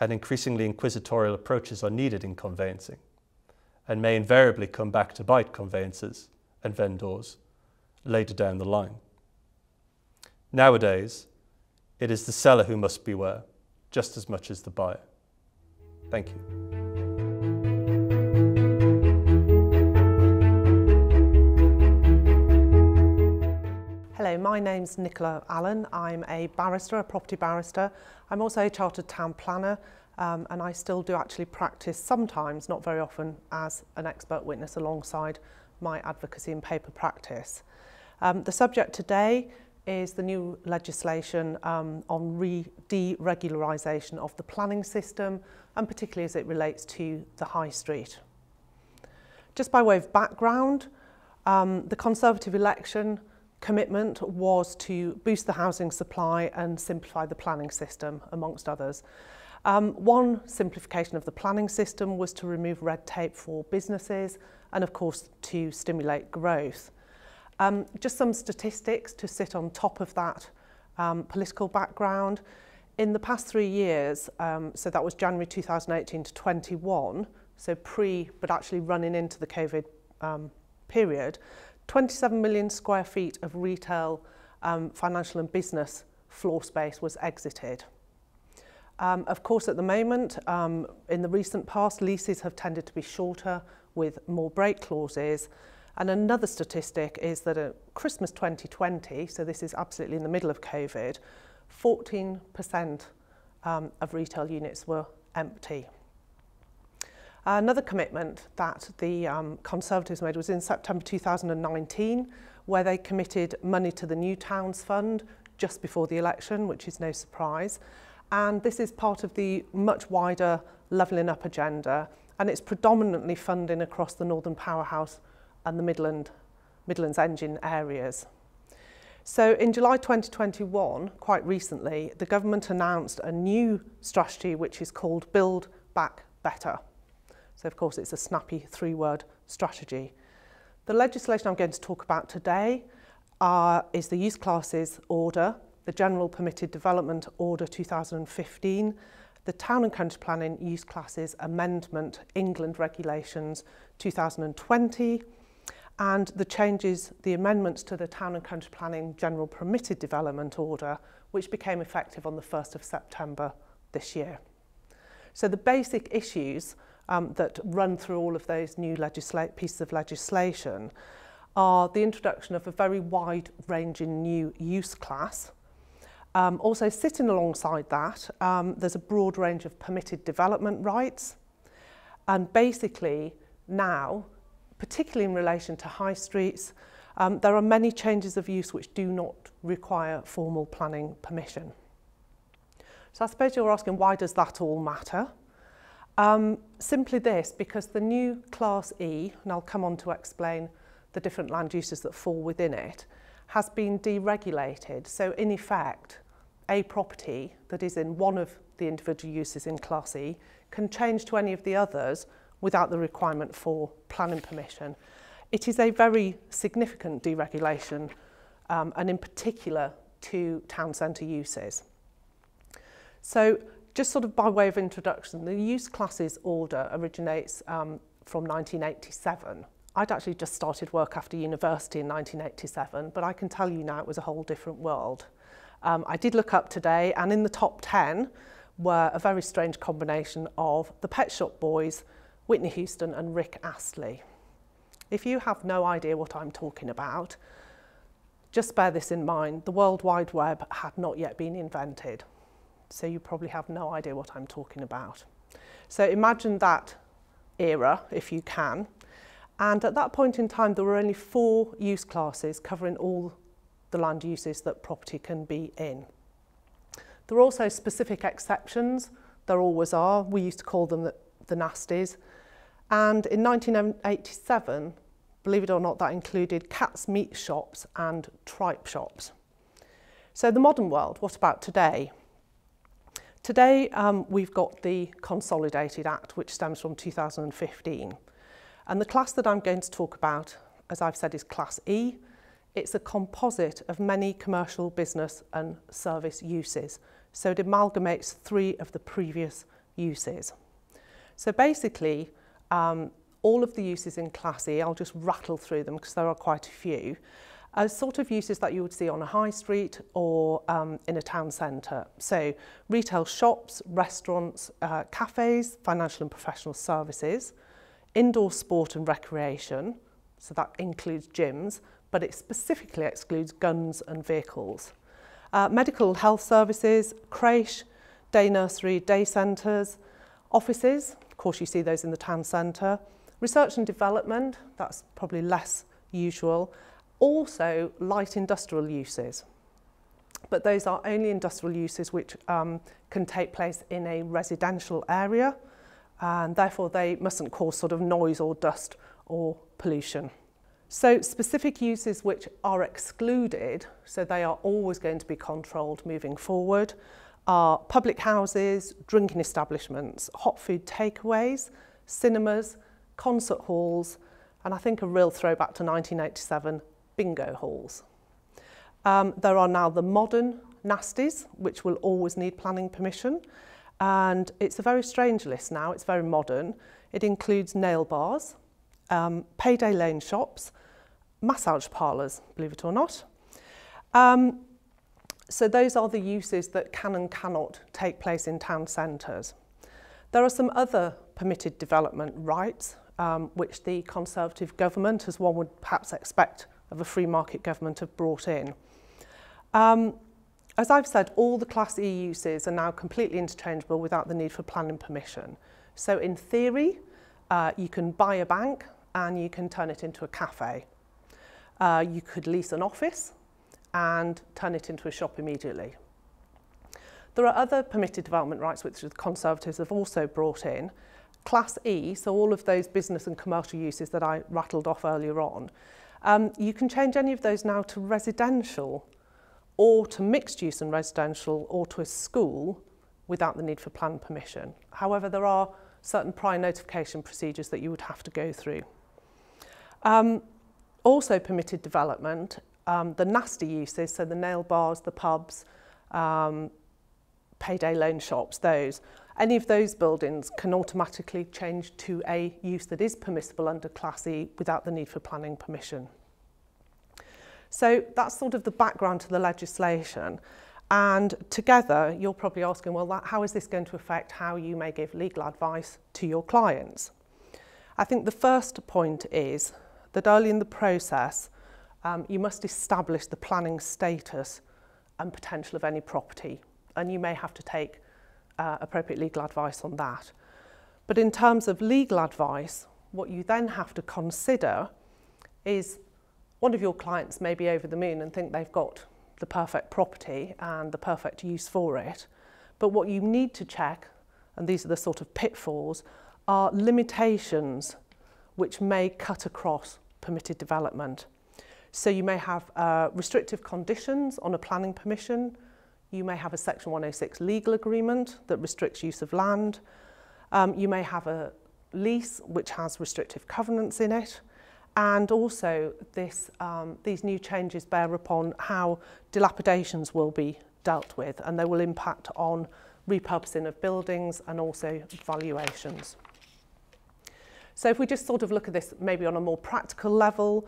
and increasingly inquisitorial approaches are needed in conveyancing and may invariably come back to bite conveyancers and vendors later down the line. Nowadays, it is the seller who must beware just as much as the buyer. Thank you. Hello, my name's Nicola Allan. I'm a barrister, a property barrister. I'm also a chartered town planner um, and I still do actually practice sometimes, not very often, as an expert witness alongside my advocacy and paper practice. Um, the subject today is the new legislation um, on re deregularisation of the planning system and particularly as it relates to the high street. Just by way of background, um, the Conservative election commitment was to boost the housing supply and simplify the planning system, amongst others. Um, one simplification of the planning system was to remove red tape for businesses and, of course, to stimulate growth. Um, just some statistics to sit on top of that um, political background. In the past three years, um, so that was January 2018 to 21, so pre, but actually running into the COVID um, period, 27 million square feet of retail, um, financial and business floor space was exited. Um, of course, at the moment, um, in the recent past, leases have tended to be shorter with more break clauses, And another statistic is that at Christmas 2020, so this is absolutely in the middle of COVID, 14% um, of retail units were empty. Another commitment that the um, Conservatives made was in September 2019, where they committed money to the New Towns Fund just before the election, which is no surprise. And this is part of the much wider levelling up agenda, and it's predominantly funding across the Northern Powerhouse and the Midland, Midlands engine areas. So in July 2021, quite recently, the government announced a new strategy which is called Build Back Better. So of course it's a snappy three-word strategy. The legislation I'm going to talk about today uh, is the Use Classes Order, the General Permitted Development Order 2015, the Town and Country Planning Use Classes Amendment England Regulations 2020, and the changes, the amendments to the Town and Country Planning General Permitted Development Order, which became effective on the 1st of September this year. So the basic issues um, that run through all of those new pieces of legislation are the introduction of a very wide ranging new use class. Um, also sitting alongside that, um, there's a broad range of permitted development rights. And basically now particularly in relation to high streets. Um, there are many changes of use which do not require formal planning permission. So I suppose you're asking, why does that all matter? Um, simply this, because the new Class E, and I'll come on to explain the different land uses that fall within it, has been deregulated. So in effect, a property that is in one of the individual uses in Class E can change to any of the others without the requirement for planning permission. It is a very significant deregulation um, and in particular to town centre uses. So just sort of by way of introduction, the use classes order originates um, from 1987. I'd actually just started work after university in 1987, but I can tell you now it was a whole different world. Um, I did look up today, and in the top 10 were a very strange combination of the Pet Shop Boys, Whitney Houston, and Rick Astley. If you have no idea what I'm talking about, just bear this in mind the World Wide Web had not yet been invented. So you probably have no idea what I'm talking about. So imagine that era, if you can. And at that point in time, there were only four use classes covering all the land uses that property can be in. There are also specific exceptions. There always are. We used to call them the, the nasties. And in 1987, believe it or not, that included cats meat shops and tripe shops. So the modern world, what about today? Today, um, we've got the Consolidated Act, which stems from 2015. And the class that I'm going to talk about, as I've said, is Class E. It's a composite of many commercial business and service uses. So it amalgamates three of the previous uses. So basically, um, all of the uses in Class E, I'll just rattle through them because there are quite a few, are sort of uses that you would see on a high street or um, in a town centre. So retail shops, restaurants, uh, cafes, financial and professional services, indoor sport and recreation, so that includes gyms, but it specifically excludes guns and vehicles. Uh, medical health services, creche, day nursery, day centres, offices, course you see those in the town centre, research and development, that's probably less usual, also light industrial uses. But those are only industrial uses which um, can take place in a residential area and therefore they mustn't cause sort of noise or dust or pollution. So specific uses which are excluded, so they are always going to be controlled moving forward, are public houses, drinking establishments, hot food takeaways, cinemas, concert halls, and I think a real throwback to 1987, bingo halls. Um, there are now the modern nasties, which will always need planning permission. And it's a very strange list now, it's very modern. It includes nail bars, um, payday lane shops, massage parlours, believe it or not. Um, so those are the uses that can and cannot take place in town centres. There are some other permitted development rights, um, which the Conservative government, as one would perhaps expect of a free market government, have brought in. Um, as I've said, all the Class E uses are now completely interchangeable without the need for planning permission. So in theory, uh, you can buy a bank and you can turn it into a cafe. Uh, you could lease an office and turn it into a shop immediately. There are other permitted development rights which the Conservatives have also brought in. Class E, so all of those business and commercial uses that I rattled off earlier on, um, you can change any of those now to residential or to mixed use and residential or to a school without the need for plan permission. However, there are certain prior notification procedures that you would have to go through. Um, also permitted development, um, the nasty uses, so the nail bars, the pubs, um, payday loan shops, those, any of those buildings can automatically change to a use that is permissible under Class E without the need for planning permission. So that's sort of the background to the legislation. And together, you're probably asking, well, that, how is this going to affect how you may give legal advice to your clients? I think the first point is that early in the process, um, you must establish the planning status and potential of any property. And you may have to take uh, appropriate legal advice on that. But in terms of legal advice, what you then have to consider is one of your clients may be over the moon and think they've got the perfect property and the perfect use for it. But what you need to check, and these are the sort of pitfalls, are limitations which may cut across permitted development. So you may have uh, restrictive conditions on a planning permission, you may have a Section 106 legal agreement that restricts use of land, um, you may have a lease which has restrictive covenants in it, And also this, um, these new changes bear upon how dilapidations will be dealt with and they will impact on repurposing of buildings and also valuations. So if we just sort of look at this maybe on a more practical level,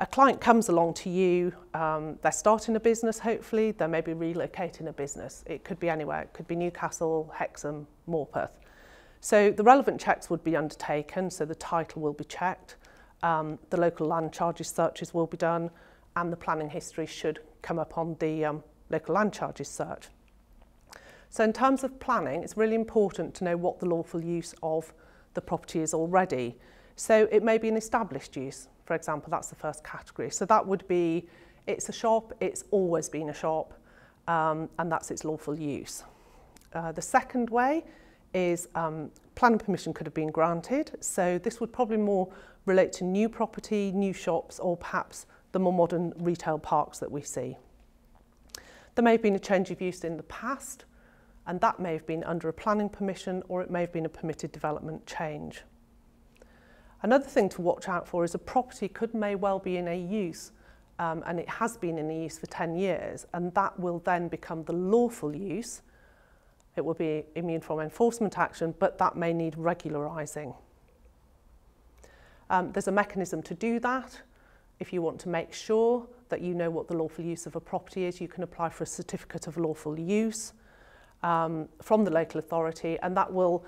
a client comes along to you, um, they're starting a business hopefully, they may be relocating a business. It could be anywhere, it could be Newcastle, Hexham, Morpeth. So the relevant checks would be undertaken, so the title will be checked, um, the local land charges searches will be done, and the planning history should come up on the um, local land charges search. So in terms of planning, it's really important to know what the lawful use of the property is already. So it may be an established use, for example, that's the first category. So that would be, it's a shop, it's always been a shop, um, and that's its lawful use. Uh, the second way is um, planning permission could have been granted. So this would probably more relate to new property, new shops, or perhaps the more modern retail parks that we see. There may have been a change of use in the past, and that may have been under a planning permission or it may have been a permitted development change. Another thing to watch out for is a property could may well be in a use um, and it has been in a use for 10 years and that will then become the lawful use. It will be immune from enforcement action but that may need regularising. Um, there's a mechanism to do that. If you want to make sure that you know what the lawful use of a property is, you can apply for a certificate of lawful use um, from the local authority and that will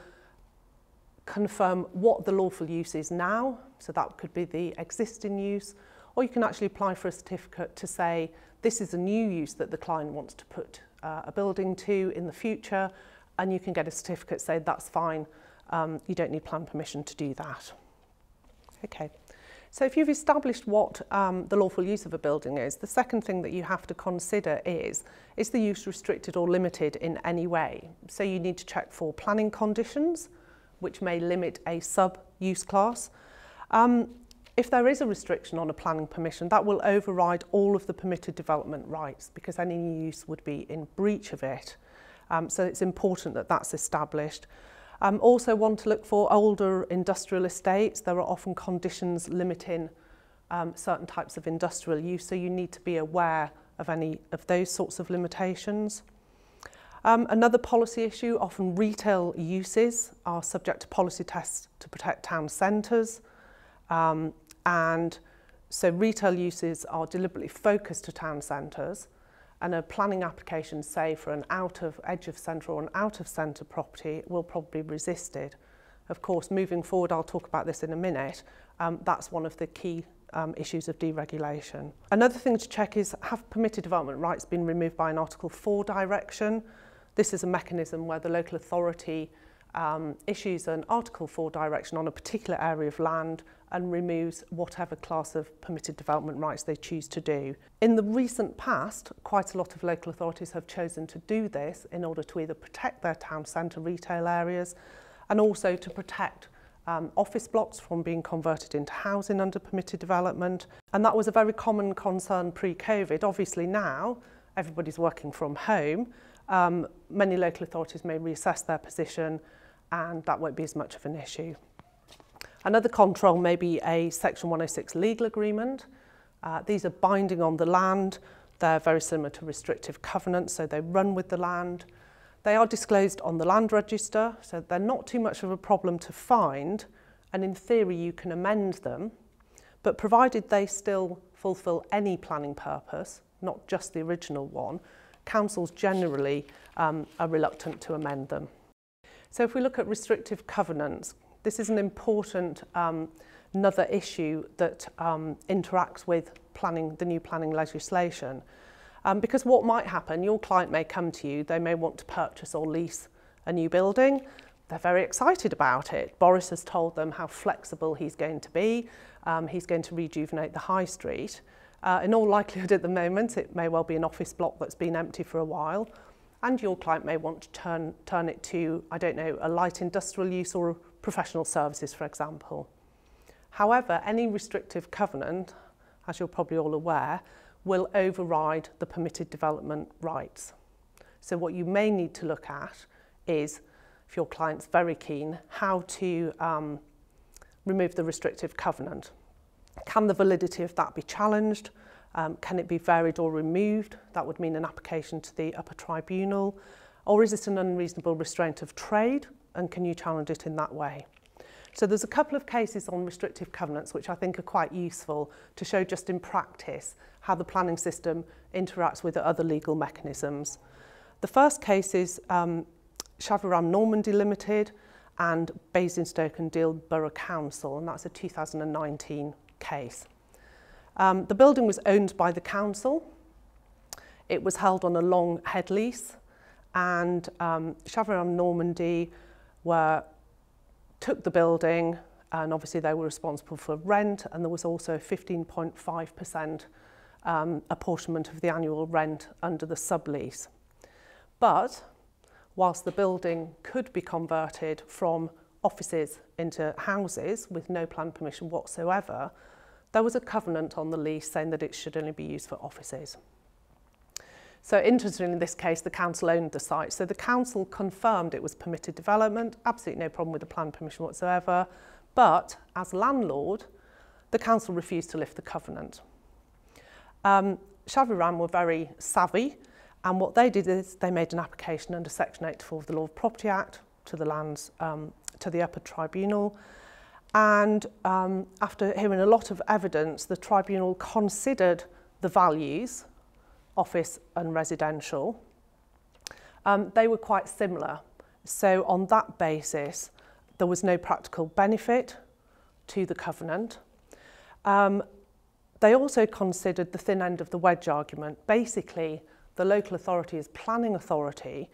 confirm what the lawful use is now, so that could be the existing use, or you can actually apply for a certificate to say this is a new use that the client wants to put uh, a building to in the future, and you can get a certificate say that's fine, um, you don't need plan permission to do that. Okay. So if you've established what um, the lawful use of a building is, the second thing that you have to consider is, is the use restricted or limited in any way? So you need to check for planning conditions, which may limit a sub-use class. Um, if there is a restriction on a planning permission, that will override all of the permitted development rights because any use would be in breach of it. Um, so it's important that that's established. Um, also want to look for older industrial estates. There are often conditions limiting um, certain types of industrial use, so you need to be aware of any of those sorts of limitations. Um, another policy issue, often retail uses are subject to policy tests to protect town centres. Um, and so retail uses are deliberately focused to town centres and a planning application, say, for an out of edge of centre or an out of centre property will probably be resisted. Of course, moving forward, I'll talk about this in a minute, um, that's one of the key um, issues of deregulation. Another thing to check is have permitted development rights been removed by an Article 4 direction? This is a mechanism where the local authority um, issues an Article 4 direction on a particular area of land and removes whatever class of permitted development rights they choose to do. In the recent past, quite a lot of local authorities have chosen to do this in order to either protect their town centre retail areas and also to protect um, office blocks from being converted into housing under permitted development. And that was a very common concern pre-COVID. Obviously now, everybody's working from home. Um, many local authorities may reassess their position and that won't be as much of an issue. Another control may be a Section 106 legal agreement. Uh, these are binding on the land. They're very similar to restrictive covenants, so they run with the land. They are disclosed on the land register, so they're not too much of a problem to find, and in theory you can amend them, but provided they still fulfil any planning purpose, not just the original one, councils generally um, are reluctant to amend them. So if we look at restrictive covenants, this is an important um, another issue that um, interacts with planning the new planning legislation. Um, because what might happen, your client may come to you, they may want to purchase or lease a new building. They're very excited about it. Boris has told them how flexible he's going to be. Um, he's going to rejuvenate the high street. Uh, in all likelihood at the moment, it may well be an office block that's been empty for a while. And your client may want to turn, turn it to, I don't know, a light industrial use or professional services, for example. However, any restrictive covenant, as you're probably all aware, will override the permitted development rights. So what you may need to look at is, if your client's very keen, how to um, remove the restrictive covenant. Can the validity of that be challenged? Um, can it be varied or removed? That would mean an application to the upper tribunal. Or is it an unreasonable restraint of trade? And can you challenge it in that way? So there's a couple of cases on restrictive covenants which I think are quite useful to show just in practice how the planning system interacts with other legal mechanisms. The first case is um, Shaviram Normandy Limited and Basingstoke and Deane Borough Council, and that's a 2019 case. Um, the building was owned by the council. It was held on a long head lease, and um, Normandy were took the building and obviously they were responsible for rent and there was also 15.5% um, apportionment of the annual rent under the sublease. But whilst the building could be converted from offices into houses with no plan permission whatsoever, there was a covenant on the lease saying that it should only be used for offices. So interestingly, in this case, the council owned the site. So the council confirmed it was permitted development, absolutely no problem with the plan permission whatsoever. But as landlord, the council refused to lift the covenant. Um, Shaviram were very savvy, and what they did is they made an application under Section 84 of the Law of Property Act to the lands, um, to the upper tribunal. And um, after hearing a lot of evidence, the tribunal considered the values office and residential, um, they were quite similar. So on that basis, there was no practical benefit to the covenant. Um, they also considered the thin end of the wedge argument. Basically, the local authority as planning authority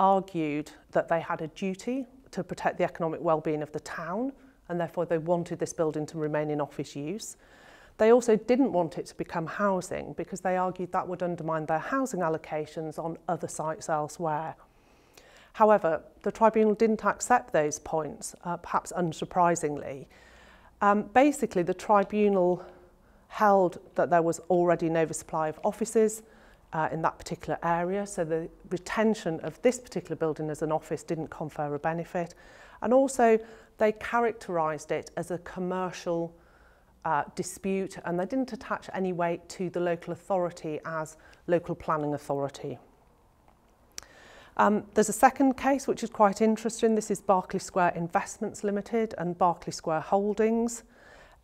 argued that they had a duty to protect the economic well-being of the town and therefore they wanted this building to remain in office use. They also didn't want it to become housing because they argued that would undermine their housing allocations on other sites elsewhere. However, the tribunal didn't accept those points, uh, perhaps unsurprisingly. Um, basically, the tribunal held that there was already an oversupply of offices uh, in that particular area, so the retention of this particular building as an office didn't confer a benefit. And also, they characterised it as a commercial uh, dispute and they didn't attach any weight to the local authority as local planning authority. Um, there's a second case which is quite interesting. This is Berkeley Square Investments Limited and Berkeley Square Holdings.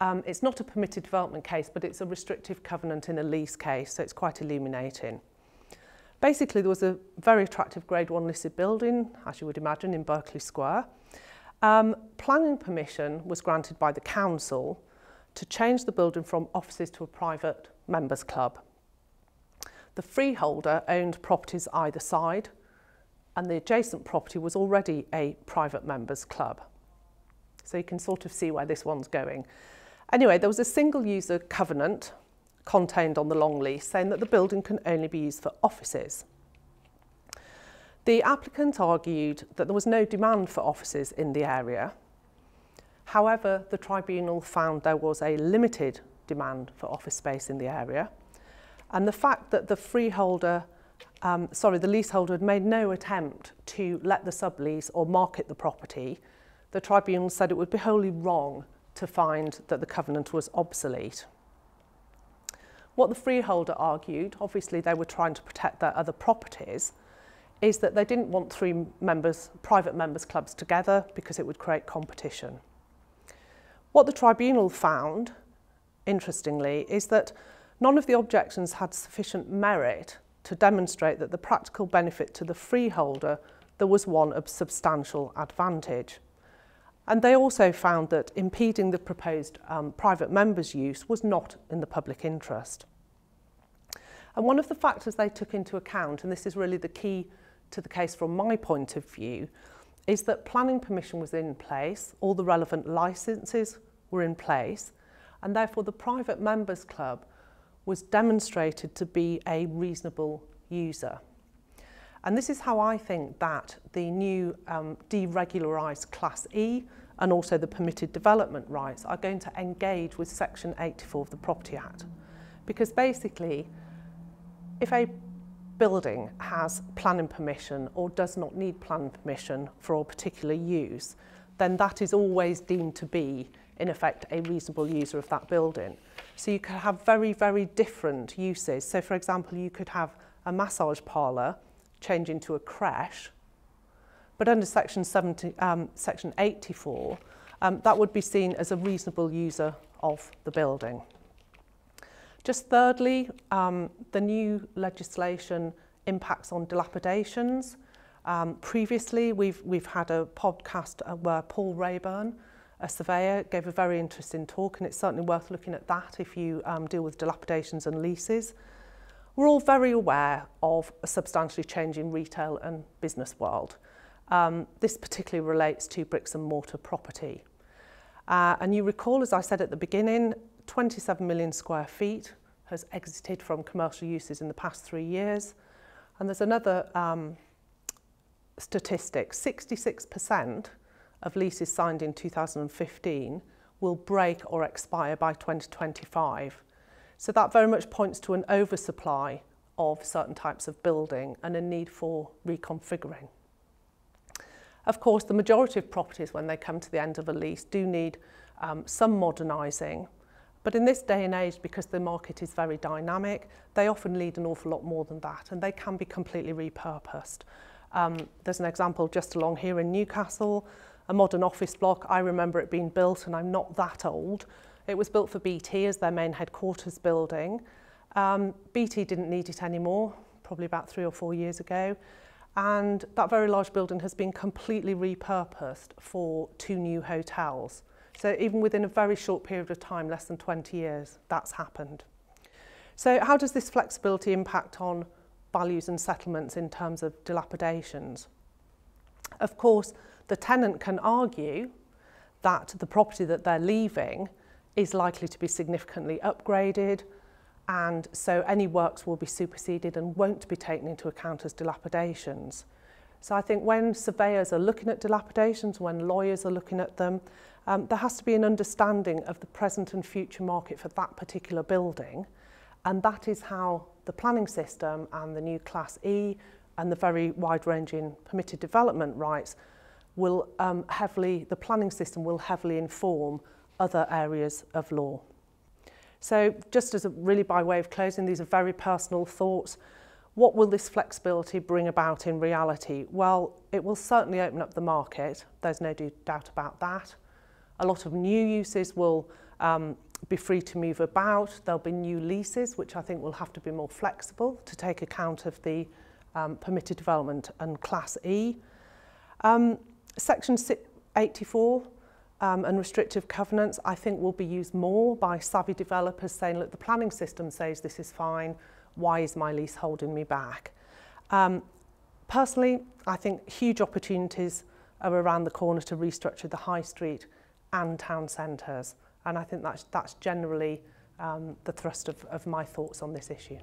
Um, it's not a permitted development case, but it's a restrictive covenant in a lease case, so it's quite illuminating. Basically, there was a very attractive Grade 1 listed building, as you would imagine, in Berkeley Square. Um, planning permission was granted by the council, to change the building from offices to a private members club. The freeholder owned properties either side and the adjacent property was already a private members club. So you can sort of see where this one's going. Anyway, there was a single user covenant contained on the long lease saying that the building can only be used for offices. The applicant argued that there was no demand for offices in the area However, the tribunal found there was a limited demand for office space in the area. And the fact that the freeholder, um, sorry, the leaseholder had made no attempt to let the sublease or market the property, the tribunal said it would be wholly wrong to find that the covenant was obsolete. What the freeholder argued, obviously they were trying to protect their other properties, is that they didn't want three members, private members clubs together because it would create competition. What the tribunal found, interestingly, is that none of the objections had sufficient merit to demonstrate that the practical benefit to the freeholder there was one of substantial advantage. And they also found that impeding the proposed um, private members' use was not in the public interest. And one of the factors they took into account, and this is really the key to the case from my point of view, is that planning permission was in place, all the relevant licenses were in place, and therefore the private members club was demonstrated to be a reasonable user. And this is how I think that the new um, deregularised Class E and also the permitted development rights are going to engage with Section 84 of the Property Act. Because basically, if a building has planning permission or does not need planning permission for a particular use, then that is always deemed to be, in effect, a reasonable user of that building. So you could have very, very different uses. So for example, you could have a massage parlour change into a creche, but under section, 70, um, section 84, um, that would be seen as a reasonable user of the building. Just thirdly, um, the new legislation impacts on dilapidations. Um, previously, we've, we've had a podcast uh, where Paul Rayburn, a surveyor, gave a very interesting talk, and it's certainly worth looking at that if you um, deal with dilapidations and leases. We're all very aware of a substantially changing retail and business world. Um, this particularly relates to bricks and mortar property. Uh, and you recall, as I said at the beginning, 27 million square feet has exited from commercial uses in the past three years. And there's another um, statistic, 66% of leases signed in 2015 will break or expire by 2025. So that very much points to an oversupply of certain types of building and a need for reconfiguring. Of course, the majority of properties, when they come to the end of a lease, do need um, some modernising. But in this day and age, because the market is very dynamic, they often lead an awful lot more than that, and they can be completely repurposed. Um, there's an example just along here in Newcastle, a modern office block. I remember it being built, and I'm not that old. It was built for BT as their main headquarters building. Um, BT didn't need it anymore, probably about three or four years ago. And that very large building has been completely repurposed for two new hotels. So even within a very short period of time, less than 20 years, that's happened. So how does this flexibility impact on values and settlements in terms of dilapidations? Of course, the tenant can argue that the property that they're leaving is likely to be significantly upgraded and so any works will be superseded and won't be taken into account as dilapidations. So I think when surveyors are looking at dilapidations, when lawyers are looking at them, um, there has to be an understanding of the present and future market for that particular building. And that is how the planning system and the new Class E and the very wide-ranging permitted development rights will um, heavily, the planning system will heavily inform other areas of law. So just as a really by way of closing, these are very personal thoughts. What will this flexibility bring about in reality? Well, it will certainly open up the market. There's no doubt about that. A lot of new uses will um, be free to move about. There'll be new leases, which I think will have to be more flexible to take account of the um, permitted development and Class E. Um, Section 84 um, and restrictive covenants, I think will be used more by savvy developers saying, look, the planning system says this is fine. Why is my lease holding me back? Um, personally, I think huge opportunities are around the corner to restructure the high street and town centres. And I think that's, that's generally um, the thrust of, of my thoughts on this issue.